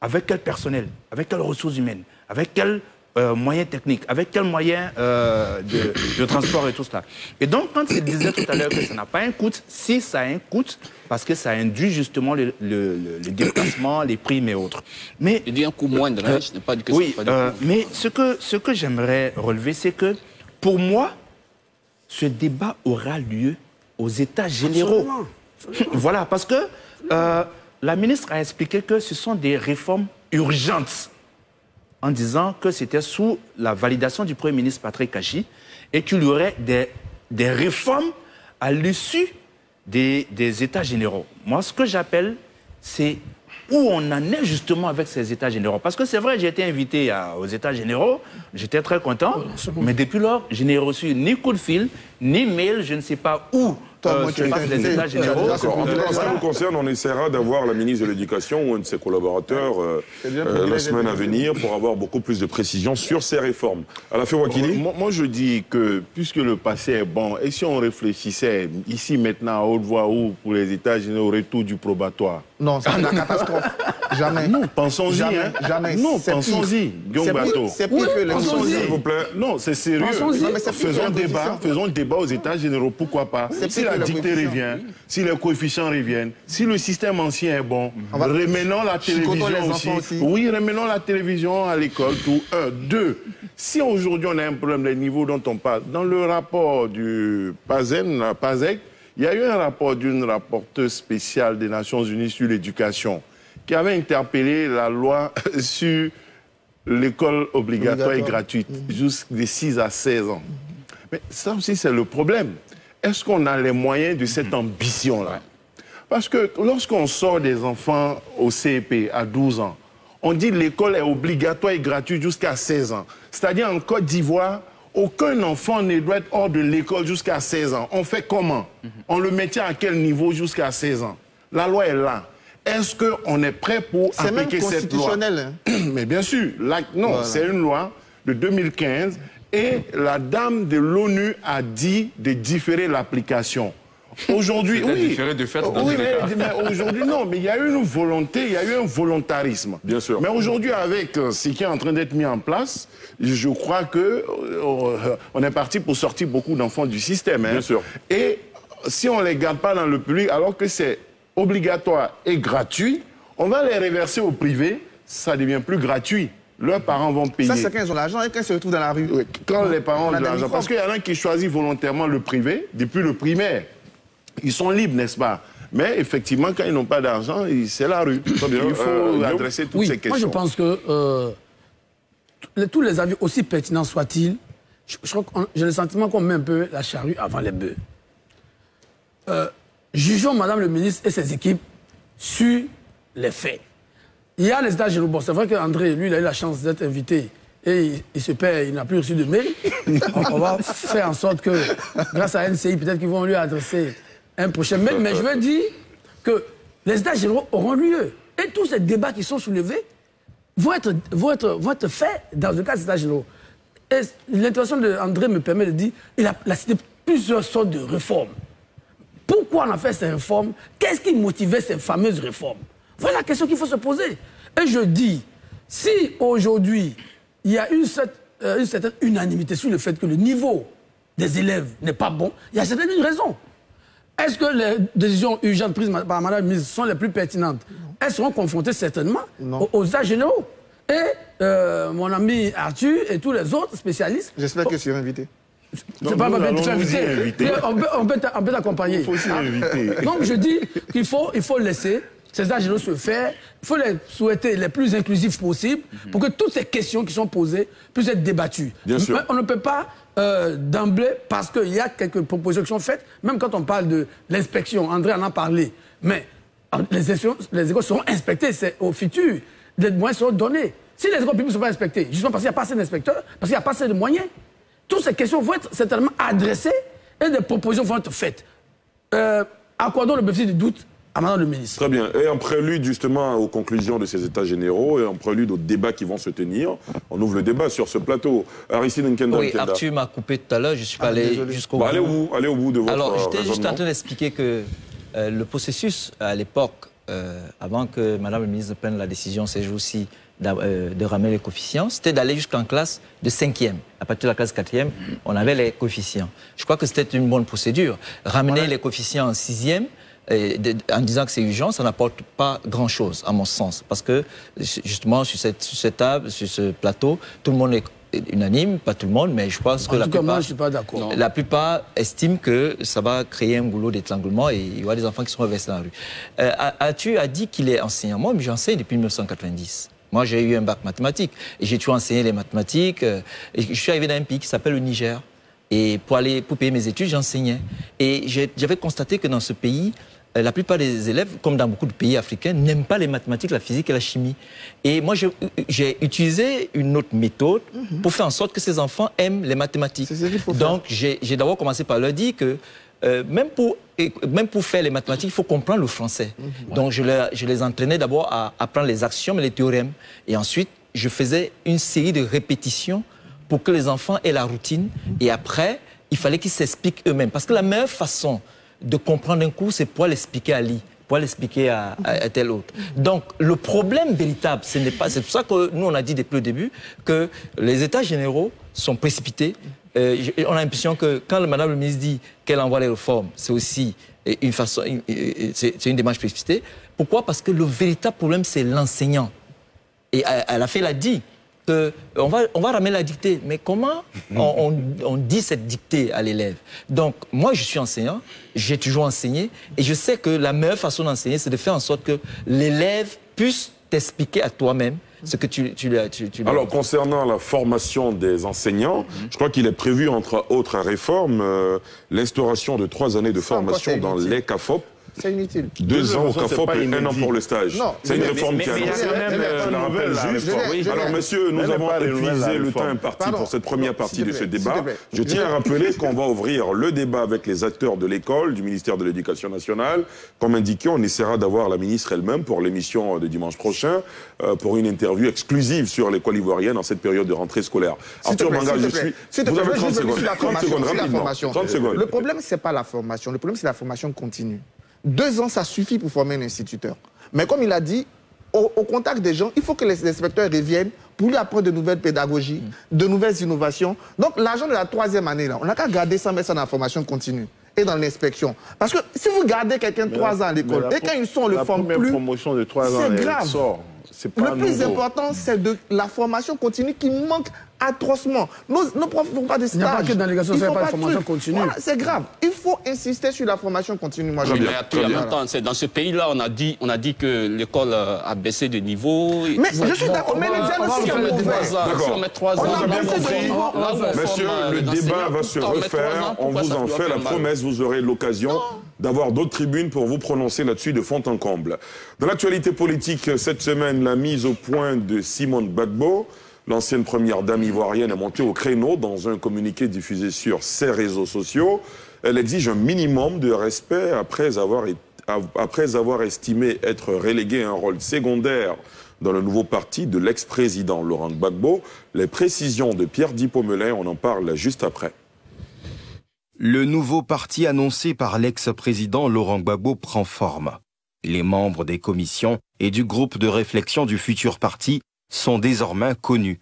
Avec quel personnel? Avec quelles ressources humaines? Avec quels euh, moyens techniques? Avec quels moyens euh, de, de transport et tout cela? Et donc, quand il disait tout à l'heure que ça n'a pas un coût, si ça a un coût, parce que ça induit justement le, le- le- le déplacement, les primes et autres. Mais Il dit un coût moindre, hein, je n'ai pas dit que oui, pas euh, mais ce que, ce que j'aimerais relever, c'est que pour moi, ce débat aura lieu aux États généraux. voilà, parce que euh, la ministre a expliqué que ce sont des réformes urgentes en disant que c'était sous la validation du Premier ministre Patrick Kachi et qu'il y aurait des, des réformes à l'issue des, des États généraux. Moi, ce que j'appelle, c'est où on en est justement avec ces États généraux. Parce que c'est vrai, j'ai été invité à- aux États généraux, j'étais très content, mais depuis lors, je n'ai reçu ni coup de fil, ni mail, je ne sais pas où Toi, euh, moi, tu les. États généraux. D'accord. En tout cas, en ce qui Voilà. nous concerne, on essaiera d'avoir la ministre de l'Éducation ou un de ses collaborateurs euh, euh, la semaine à venir pour avoir beaucoup plus de précisions sur ces réformes. À la fin, Wakili Moi, moi, je dis que puisque le passé est bon, et si on réfléchissait ici maintenant à haute voix ou pour les États-Unis au retour du probatoire? Non, c'est la catastrophe. <laughs> Jamais. Non, pensons-y. Jamais, hein. jamais. Non, pensons-y. Guillaume Bateau. C'est pire que les s'il vous plaît. Non, c'est sérieux. Faisons débat, faisons débat aux États généraux. Pourquoi pas? Si la la dictée revient, si les coefficients reviennent, si le système ancien est bon, remenons la télévision aussi. Oui, remenons la télévision à l'école, tout. Un. Deux, si aujourd'hui on a un problème des niveaux dont on parle, dans le rapport du PASEN, la PASEC, il y a eu un rapport d'une rapporteuse spéciale des Nations Unies sur l'éducation qui avait interpellé la loi <laughs> sur l'école obligatoire, et gratuite, jusqu'à 6 à 16 ans. Mais ça aussi, c'est le problème. Est-ce qu'on a les moyens de cette ambition-là Parce que lorsqu'on sort des enfants au CEP à 12 ans, on dit que l'école est obligatoire et gratuite jusqu'à 16 ans. C'est-à-dire en Côte d'Ivoire, aucun enfant ne doit être hors de l'école jusqu'à 16 ans. On fait comment On le maintient à quel niveau jusqu'à 16 ans? La loi est là. Est-ce qu'on est prêt pour appliquer cette loi C'est même constitutionnel. <clears throat> Mais bien sûr, non, c'est une loi de 2015 et la dame de l'ONU a dit de différer l'application. Aujourd'hui, oui. Différer de fait, oui, mais, aujourd'hui, non. Mais il y a eu une volonté, il y a eu un volontarisme. Bien sûr. Mais aujourd'hui, avec euh, ce qui est en train d'être mis en place, je crois que euh, on est parti pour sortir beaucoup d'enfants du système. Hein. Bien sûr. Et si on ne les garde pas dans le public, alors que c'est obligatoire et gratuit, on va les reverser au privé, ça devient plus gratuit. Leurs parents vont payer. Ça, c'est quand ils ont l'argent et quand ils se retrouvent dans la rue. quand les parents ont de l'argent. Parce qu'il y en a qui choisissent volontairement le privé, depuis le primaire. Ils sont libres, n'est-ce pas? Mais effectivement, quand ils n'ont pas d'argent, c'est la rue. <coughs> Il faut euh, adresser toutes ces questions. Moi, je pense que euh, tous les avis, aussi pertinents soient-ils, j'ai le sentiment qu'on met un peu la charrue avant les bœufs. Euh, jugeons Madame le ministre et ses équipes sur les faits. Il y a les états généraux. c'est vrai qu'André, lui, il a eu la chance d'être invité et il, se paie, il n'a plus reçu de mail. <laughs> on, va faire en sorte que, grâce à NCI, peut-être qu'ils vont lui adresser un prochain mail. Mais je veux dire que les états généraux auront lieu. Et tous ces débats qui sont soulevés vont être, vont être, vont être faits dans le cas des états généraux. Et l'intervention d'André me permet de dire a, a cité plusieurs sortes de réformes. Pourquoi on a fait ces réformes? Qu'est-ce qui motivait ces fameuses réformes? Voilà la question qu'il faut se poser. Et je dis, si aujourd'hui, il y a une, euh, une, certaine unanimité sur le fait que le niveau des élèves n'est pas bon, il y a certainement une raison. Est-ce que les décisions urgentes prises par Mme la ministre sont les plus pertinentes? Elles seront confrontées certainement aux, états généraux. Et euh, mon ami Arthur et tous les autres spécialistes. J'espère que je serai invité. C'est pas ma invité. On peut, on peut t'accompagner. Il faut aussi inviter. Donc je dis qu'il faut, il faut laisser ces âges se faire. Il faut les souhaiter les plus inclusifs possibles pour que toutes ces questions qui sont posées puissent être débattues. Bien sûr. on ne peut pas euh, d'emblée, parce qu'il y a quelques propositions qui sont faites, même quand on parle de l'inspection, André en a parlé, mais euh, les, les écoles seront inspectées, c'est au futur. Les moyens seront donnés. Si les écoles publiques ne sont pas inspectées, justement parce qu'il n'y a pas assez d'inspecteurs, parce qu'il n'y a pas assez de moyens, toutes ces questions vont être certainement adressées et des propositions vont être faites. Euh, accordons le bénéfice du doute à Madame le ministre. Très bien. Et en prélude justement aux conclusions de ces États généraux et en prélude aux débats qui vont se tenir, on ouvre le débat sur ce plateau. Aristide Nkenda. Oui, Arthur m'a coupé tout à l'heure, je ne suis pas ah, allé jusqu'au bah, bout. Allez au bout, allez au bout de votre Alors, j'étais juste en train d'expliquer que euh, le processus à l'époque, euh, avant que Madame le ministre prenne la décision ces jours-ci euh, de ramener les coefficients, c'était d'aller jusqu'en classe de 5e. À partir de la classe 4e, on avait les coefficients. Je crois que c'était une bonne procédure. Ramener les coefficients en 6e, en disant que c'est urgent, ça n'apporte pas grand-chose, à mon sens. Parce que, justement, sur cette, sur cette, table, sur ce plateau, tout le monde est unanime, pas tout le monde, mais je pense que la, plupart, suis pas d'accord. la plupart estiment que ça va créer un boulot d'étranglement et il y aura des enfants qui seront reversés dans la rue. Euh, As-tu as dit qu'il est enseignant? Moi, j'enseigne depuis 1990. Moi, j'ai eu un bac mathématique et j'ai toujours enseigné les mathématiques. Euh, et je suis arrivé dans un pays qui s'appelle le Niger. Et pour aller pour payer mes études, j'enseignais. Et j'avais constaté que dans ce pays, euh, la plupart des élèves, comme dans beaucoup de pays africains, n'aiment pas les mathématiques, la physique et la chimie. Et moi, j'ai utilisé une autre méthode mhm. pour faire en sorte que ces enfants aiment les mathématiques. Donc, j'ai d'abord commencé par leur dire que euh, même, pour, même pour faire les mathématiques, il faut comprendre le français. Mhm. Donc, je, je, les entraînais d'abord à apprendre les axiomes et les théorèmes. Et ensuite, je faisais une série de répétitions pour que les enfants aient la routine. Et après, il fallait qu'ils s'expliquent eux-mêmes. Parce que la meilleure façon de comprendre un cours, c'est pour l'expliquer à lui pour l'expliquer à, à, tel autre. Donc, le problème véritable, ce n'est pas. C'est pour ça que nous, on a dit depuis le début que les États généraux sont précipités. Euh, on a l'impression que quand Madame le ministre dit qu'elle envoie les réformes, c'est aussi une façon, c'est une démarche précipitée. Pourquoi? Parce que le véritable problème, c'est l'enseignant. Et elle a fait la dit que on va, on va ramener la dictée. Mais comment on, on dit cette dictée à l'élève? Donc, moi, je suis enseignant, j'ai toujours enseigné, et je sais que la meilleure façon d'enseigner, c'est de faire en sorte que l'élève puisse t'expliquer à toi-même ce que tu, tu, tu, tu Alors, concernant la formation des enseignants, mhm. je crois qu'il est prévu, entre autres réformes, euh, l'instauration de trois années de formation dans les CAFOP c'est inutile. Deux, ans au CAFOP et un an pour le stage. C'est une réforme qui a annoncée. Alors, monsieur, nous avons épuisé le temps imparti pour cette première partie de ce débat. Je tiens à rappeler qu'on va ouvrir le débat avec les acteurs de l'école, du ministère de l'Éducation nationale. Comme indiqué, on essaiera d'avoir la ministre elle-même pour l'émission de dimanche prochain, euh, pour une interview exclusive sur l'école ivoirienne en cette période de rentrée scolaire. Arthur Manga, je suis... Vous avez 30 secondes. 30 secondes, rapidement. Le problème, c'est pas la formation. Le problème, c'est la formation continue. Deux ans, ça suffit pour former un instituteur. Mais comme il a dit, au, contact des gens, il faut que les inspecteurs reviennent pour lui apprendre de nouvelles pédagogies, de nouvelles innovations. Donc l'argent de la troisième année, là, on n'a qu'à garder ça, mettre ça dans la formation continue et dans l'inspection. Parce que si vous gardez quelqu'un trois ans à l'école et quand ils sont, le forme plus, promotion de trois ans, c'est grave. le plus important, c'est de la formation continue qui manque atrocement. Nos, nos profs ne font pas de stage. Il n'y a pas que dans les il pas de formation continue. c'est grave. Il faut insister sur la formation continue. Moi, bien, mais dans ce pays-là, on a dit, on a dit que l'école a baissé de niveau. Mais je suis d'accord. Mais les jeunes aussi ont D'accord. On met trois ans. Monsieur, le débat va se refaire. On vous en fait la promesse. Vous aurez l'occasion d'avoir d'autres tribunes pour vous prononcer là-dessus de fond en comble. Dans l'actualité politique, cette semaine, la mise au point de Simone Gbagbo. L'ancienne première dame ivoirienne est montée au créneau dans un communiqué diffusé sur ses réseaux sociaux. Elle exige un minimum de respect après avoir, estimé être reléguée à un rôle secondaire dans le nouveau parti de l'ex-président Laurent Gbagbo. Les précisions de Pierre Dipomelin, on en parle juste après. Le nouveau parti annoncé par l'ex-président Laurent Gbagbo prend forme. Les membres des commissions et du groupe de réflexion du futur parti sont désormais connus.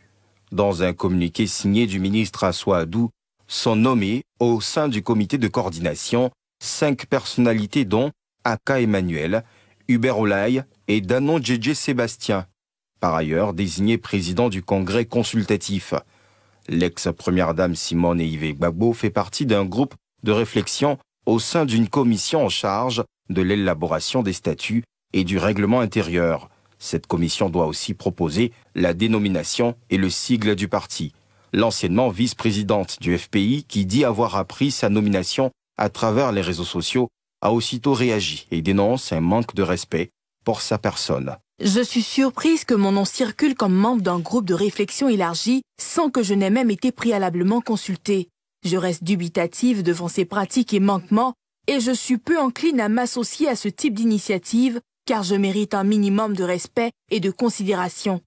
Dans un communiqué signé du ministre Adou, sont nommés au sein du comité de coordination cinq personnalités dont Aka Emmanuel, Hubert Olaï et Danon Djedje Sébastien, par ailleurs désigné président du congrès consultatif. L'ex-première dame Simone Yves Gbagbo fait partie d'un groupe de réflexion au sein d'une commission en charge de l'élaboration des statuts et du règlement intérieur. Cette commission doit aussi proposer la dénomination et le sigle du parti. L'anciennement vice-présidente du FPI, qui dit avoir appris sa nomination à travers les réseaux sociaux, a aussitôt réagi et dénonce un manque de respect pour sa personne. Je suis surprise que mon nom circule comme membre d'un groupe de réflexion élargi sans que je n'ai même été préalablement consulté. Je reste dubitative devant ces pratiques et manquements et je suis peu encline à m'associer à ce type d'initiative car je mérite un minimum de respect et de considération.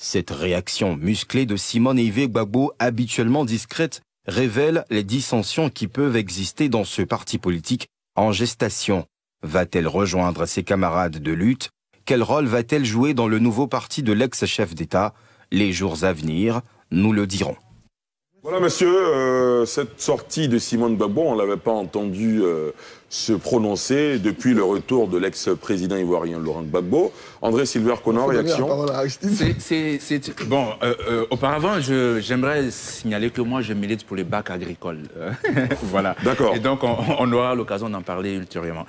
Cette réaction musclée de Simone Yves Gbagbo, habituellement discrète, révèle les dissensions qui peuvent exister dans ce parti politique en gestation. Va-t-elle rejoindre ses camarades de lutte? Quel rôle va-t-elle jouer dans le nouveau parti de l'ex-chef d'État? Les jours à venir, nous le dirons. Voilà, monsieur, euh, cette sortie de Simone Gbagbo, on ne l'avait pas entendu euh, se prononcer depuis le retour de l'ex-président ivoirien Laurent Gbagbo. André Silver Connor, réaction C'est Bon, euh, auparavant, j'aimerais signaler que moi, je milite pour les bacs agricoles. <laughs> voilà. D'accord. Et donc, on, on aura l'occasion d'en parler ultérieurement.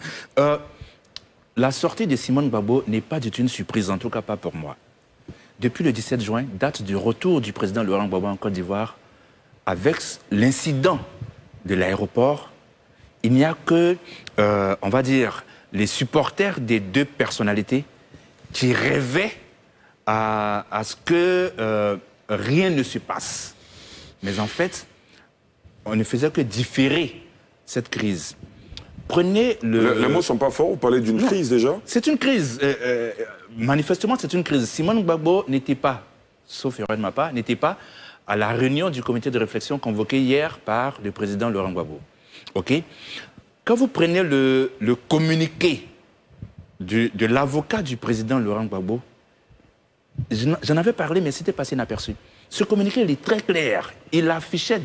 la sortie de Simone Gbagbo n'est pas du tout une surprise, en tout cas pas pour moi. Depuis le 17 juin, date du retour du président Laurent Gbagbo en Côte d'Ivoire, avec l'incident de l'aéroport, il n'y a que, euh, on va dire, les supporters des deux personnalités qui rêvaient à, ce que euh, rien ne se passe. Mais en fait, on ne faisait que différer cette crise. Prenez le. Les mots ne sont pas forts, vous parlez d'une crise déjà? C'est une crise. Euh, manifestement, c'est une crise. Simone Gbagbo n'était pas, sauf erreur de ma part, n'était pas à la réunion du comité de réflexion convoqué hier par le président Laurent Gbagbo. OK? Quand vous prenez le, communiqué de l'avocat du président Laurent Gbagbo, j'en avais parlé, mais c'était passé inaperçu. Ce communiqué, il est très clair. Il affichait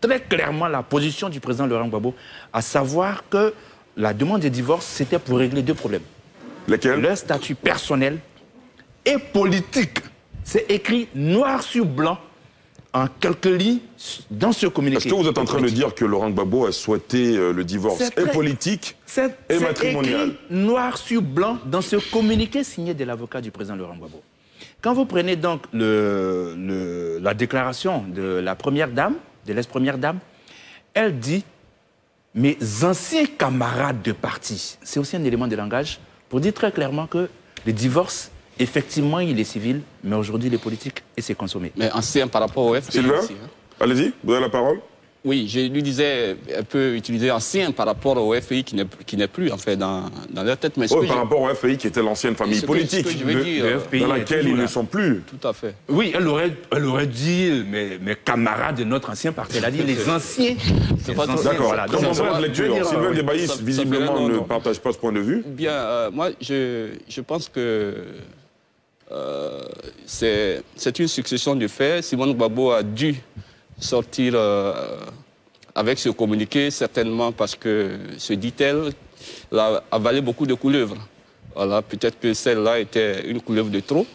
très clairement la position du président Laurent Gbagbo, à savoir que la demande de divorce, c'était pour régler deux problèmes. Lesquels? Le statut personnel et politique. C'est écrit noir sur blanc en quelques lignes dans ce communiqué. Est-ce que vous êtes en train de dire que Laurent Gbagbo a souhaité euh, le divorce et politique et matrimonial? écrit noir sur blanc dans ce communiqué signé de l'avocat du président Laurent Gbagbo. Quand vous prenez donc le- le- la déclaration de la première dame, de l'ex-première dame, elle dit mes anciens camarades de parti. C'est aussi un élément de langage pour dire très clairement que le divorce, effectivement, il est civil, mais aujourd'hui, il est politique et c'est consommé. Mais ancien par rapport au FPI Sylvain hein. Allez-y, vous avez la parole. Oui, je lui disais, un peu utiliser ancien par rapport au FPI qui n'est qui n'est plus en fait dans, dans leur tête. Mais Oh, par je- rapport au FPI qui était l'ancienne famille Ce que- politique, ce que je veux de- dire, FPI dans laquelle ils ne sont plus. Tout à fait. Oui, elle aurait, elle aurait dit mes, mes camarades de notre ancien parti. Elle a dit les <laughs> anciens. D'accord. voilà. Donc, en lecture, Sylvain euh, fait visiblement, ne non. partage pas ce point de vue. Bien, euh, moi, je, je pense que euh, c'est une succession de faits. Simone Gbagbo a dû sortir euh, avec ce communiqué, certainement parce que, se dit-elle, elle a avalé beaucoup de couleuvres. Voilà, peut-être que celle-là était une couleuvre de trop.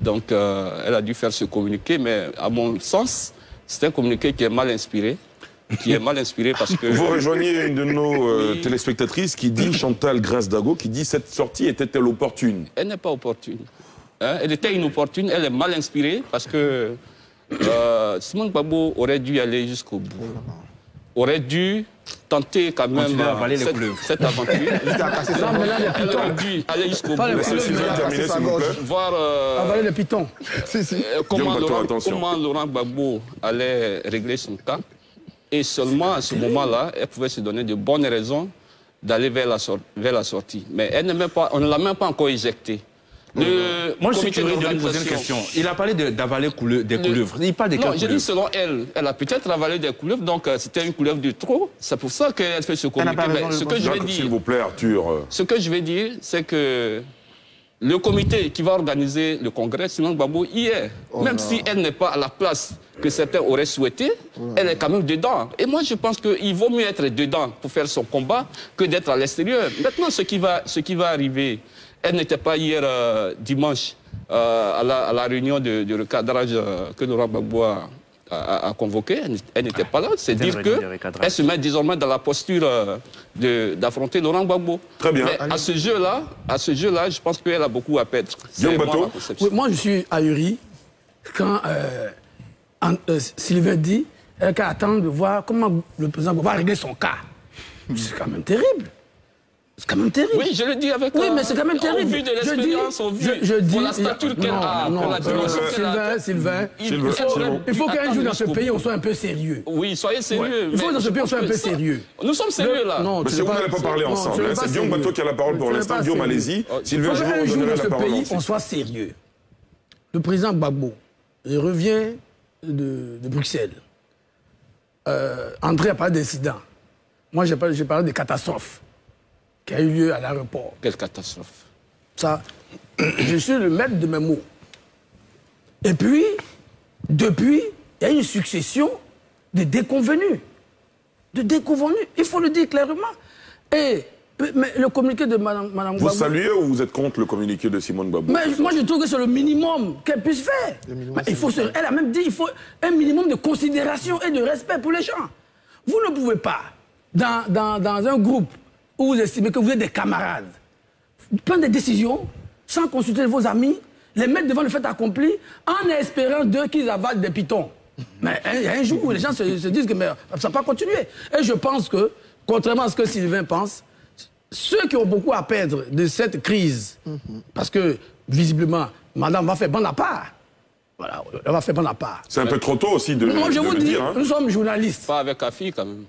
Donc, euh, elle a dû faire ce communiqué, mais à mon sens, c'est un communiqué qui est mal inspiré. Qui est mal inspiré parce que. Vous rejoignez une de nos euh, téléspectatrices qui dit, Chantal Grace Dago, qui dit cette sortie était-elle opportune? Elle n'est pas opportune. Hein, Elle était inopportune, elle est mal inspirée parce que euh, Simone Gbagbo aurait dû aller jusqu'au bout. Aurait dû tenter quand même euh, cette, aventure. <laughs> Non, mais là, les elle aurait dû aller jusqu'au bout. Laissez Sylvain mais terminer, s'il vous plaît. Voir euh, Avaler les pitons. <laughs> euh, comment, Laurent, comment Laurent Gbagbo allait régler son cas. Et seulement à ce moment-là, elle pouvait se donner de bonnes raisons d'aller vers, vers la sortie. Mais elle n'est même pas, on ne l'a même pas encore éjectée. Le Moi, je suis curieux de lui poser une question. Il a parlé de- d'avaler coule- des Le- couleuvres. Il parle de Non, j'ai dit selon elle. Elle a peut-être avalé des couleuvres, donc euh, c'était une couleuvre de trop. C'est pour ça qu'elle fait ce n'a communiqué. pas Mais raison de ce que je vais dire, s'il vous plaît, Arthur. euh, ce que je vais dire, c'est que le comité qui va organiser le congrès, Simone Gbagbo, y est. même si elle n'est pas à la place que certains auraient souhaité, elle est quand même dedans. Et moi, je pense qu'il vaut mieux être dedans pour faire son combat que d'être à l'extérieur. Maintenant, ce qui va, ce qui va arriver, elle n'était pas hier euh, dimanche euh, à, la, à la réunion de, de recadrage euh, que Laurent Gbagbo a, a- a convoqué. Elle n'était- n'était pas là. C'est dire réunion de que recadrage. elle se met désormais dans la posture euh, de- d'affronter Laurent Gbagbo. Très bien. Mais à ce jeu-là, à ce jeu-là, je pense qu'elle a beaucoup à perdre. Moi. Oui, moi, je suis ahuri quand euh, An- euh, Sylvain dit qu'à attendre de voir comment le président va régler son cas. C'est quand même terrible. C'est quand même terrible. Oui, je le dis avec Oui, euh, mais c'est quand même terrible. Au vu de Je dis- l'expérience, au vu je, je dis, pour la stature qu'elle non, a, non, pour la euh, dimension qu'elle a. Sylvain, Sylvain, Il- faut, qu'un jour dans ce pays, on soit un peu sérieux. Oui, soyez sérieux. Il faut que dans ce pays, on soit un peu sérieux. Nous sommes sérieux là. Non, Mais tu si vous pas- n'allez pas parler ensemble, hein, c'est Guillaume. Bateau qui a la parole pour l'instant. Guillaume, allez-y. Oh, Sylvain, Il je faut vais qu'un vous jour donner dans la ce parole pays, on soit sérieux. Le président Gbagbo, il revient de, de Bruxelles. Euh, André a parlé d'incidents. Moi, j'ai parlé, parlé de catastrophes qui a eu lieu à l'aéroport. Quelle catastrophe. Ça, je suis le maître de mes mots. Et puis, depuis, il y a une succession de déconvenus. De déconvenus. Il faut le dire clairement. Et mais le communiqué de Mme, Madame Vous saluez ou vous êtes contre le communiqué de Simone Gbagbo mais moi, je trouve que c'est le minimum qu'elle puisse faire. Mais il faut se- elle a même dit qu'il faut un minimum de considération et de respect pour les gens. Vous ne pouvez pas, dans, dans, dans un groupe où vous estimez que vous êtes des camarades, prendre des décisions sans consulter vos amis, les mettre devant le fait accompli, en espérant d'eux qu'ils avalent des pitons. Mais il y a un jour où les gens se, se disent que mais, ça ne va pas continuer. Et je pense que, contrairement à ce que Sylvain pense, ceux qui ont beaucoup à perdre de cette crise, parce que visiblement, madame va faire bon à part. Voilà, elle va faire bon à part. C'est un peu trop tôt aussi de, Moi, je de vous le dis, dire. hein. nous sommes journalistes. Pas avec la fille quand même.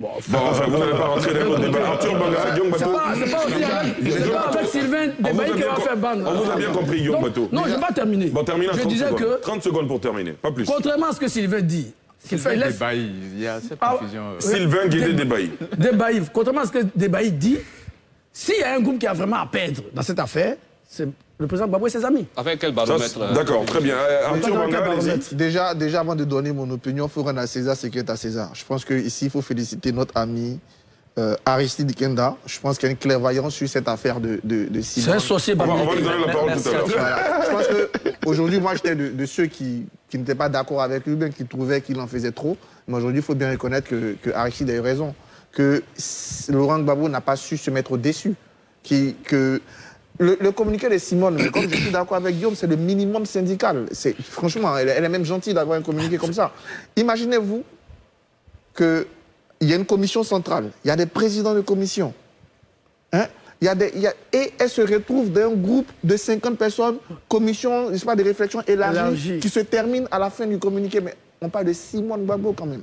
Bon, enfin, vous n'allez pas rentrer dans le débat. Arthur Banga, Guillaume C'est Bateau. pas, c'est pas aussi avec, c'est pas avec. Sylvain Desbailly qui va faire ban. On vous a bien compris, Guillaume Non, Bateau. Non, je vais pas terminer. Bon, termine Je 30 disais que, 30 secondes pour terminer, pas plus. contrairement à ce que Sylvain dit, fait, laisse, il y a cette Ah, confusion. euh. Sylvain Guédé Débailly. Débaï, contrairement à ce que Débaï dit, s'il y a un groupe qui a vraiment à perdre dans cette affaire, le président Gbagbo et ses amis. Avec quel baromètre euh, D'accord, très bien. Arthur Manga. Déjà, déjà, avant de donner mon opinion, il faut rendre à César ce qui est à César. Je pense qu'ici, il faut féliciter notre ami euh, Aristide Kenda. Je pense qu'il y a une clairvoyance sur cette affaire de, de, de C'est un sorcier On va, on va lui donner la parole tout à l'heure. Voilà. Je pense qu'aujourd'hui, moi, j'étais de, de, ceux qui, qui n'étaient pas d'accord avec lui, bien qui trouvaient qu'il en faisait trop. Mais aujourd'hui, il faut bien reconnaître que, que Aristide a eu raison. Que Laurent Gbagbo n'a pas su se mettre au-dessus. Qui, que le, le, communiqué de Simone, mais comme je suis d'accord avec Guillaume, c'est le minimum syndical. Franchement, elle, elle, est même gentille d'avoir un communiqué comme ça. Imaginez-vous qu'il y a une commission centrale, il y a des présidents de commission. Hein? Y a des, y a, et elle se retrouve dans un groupe de 50 personnes, commission, je sais pas, de réflexion élargie, Élargie. qui se termine à la fin du communiqué. Mais on parle de Simone Babo quand même.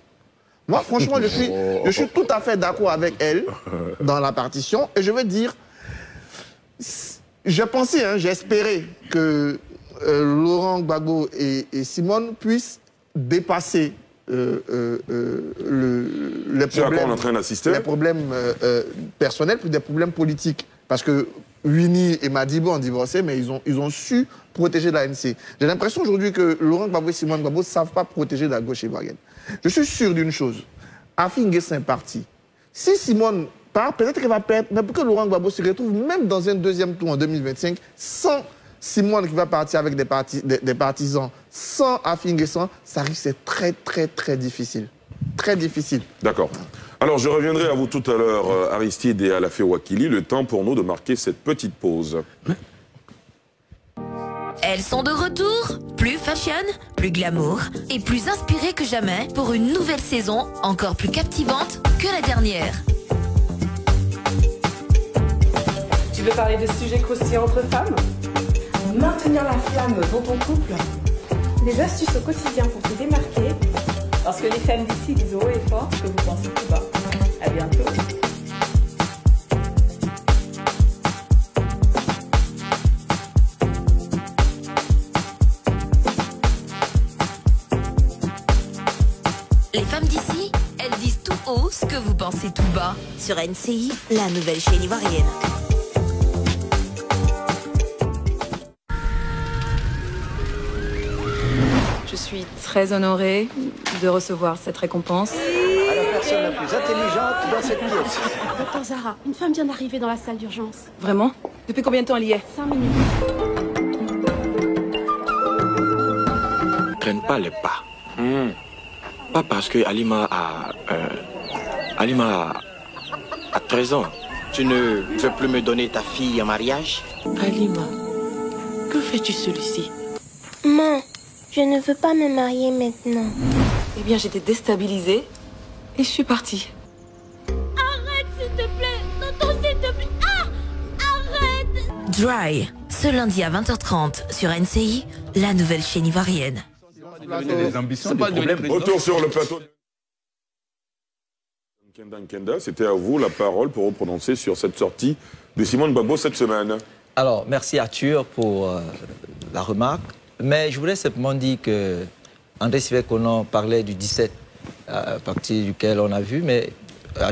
Moi, franchement, je suis, je suis tout à fait d'accord avec elle dans la partition. Et je veux dire, j'ai pensé, hein, j'ai espéré que euh, Laurent Gbagbo et, et, Simone puissent dépasser euh, euh, le, les, problèmes, en train les problèmes personnels puis des problèmes politiques. Parce que Winnie et Madibo ont divorcé, mais ils ont, ils ont su protéger l'ANC. J'ai l'impression aujourd'hui que Laurent Gbagbo et Simone Gbagbo ne savent pas protéger la gauche ivoirienne. Je suis sûr d'une chose. Afin c'est un parti. Si Simone peut-être qu'elle va perdre, mais pour que Laurent Gbagbo se retrouve même dans un deuxième tour en 2025, sans Simone qui va partir avec des, partis, des, des partisans, sans Afinguessan, ça risque d'être très, très, très difficile. Très difficile. D'accord. Alors, je reviendrai à vous tout à l'heure, euh, Aristide et Alafé Wakili. Le temps pour nous de marquer cette petite pause. Elles sont de retour, plus fashion, plus glamour et plus inspirées que jamais pour une nouvelle saison encore plus captivante que la dernière. Veux parler de sujets croustillants entre femmes Maintenir la flamme dans ton couple Des astuces au quotidien pour te démarquer Parce que les femmes d'ici disent haut et fort que vous pensez tout bas. À bientôt Les femmes d'ici, elles disent tout haut ce que vous pensez tout bas. Sur NCI, la nouvelle chaîne ivoirienne. Suis très honorée de recevoir cette récompense. À la personne la plus intelligente dans cette pièce. Docteur Zara, une femme vient d'arriver dans la salle d'urgence. Vraiment? Depuis combien de temps elle y est? Cinq minutes. Ne traîne pas les pas. Mmh. Pas parce que Alima a... Euh, Alima a, a 13 ans. Tu ne veux plus me donner ta fille en mariage? Alima, que fais-tu celui-ci? Maman, je ne veux pas me marier maintenant. Eh bien, j'étais déstabilisée et je suis partie. Arrête, s'il te plaît Tonton, s'il te plaît Ah Arrête Dry, ce lundi à 20h30 sur NCI, la nouvelle chaîne ivoirienne. Des ambitions, des problèmes. Retour sur le plateau. Kenda Nkenda, c'était à vous la parole pour vous prononcer sur cette sortie de Simone Babo cette semaine. Alors, merci Arthur pour euh, la remarque. Mais je voulais simplement dire que André Sivekonon parlait du 17, à partir duquel on a vu, mais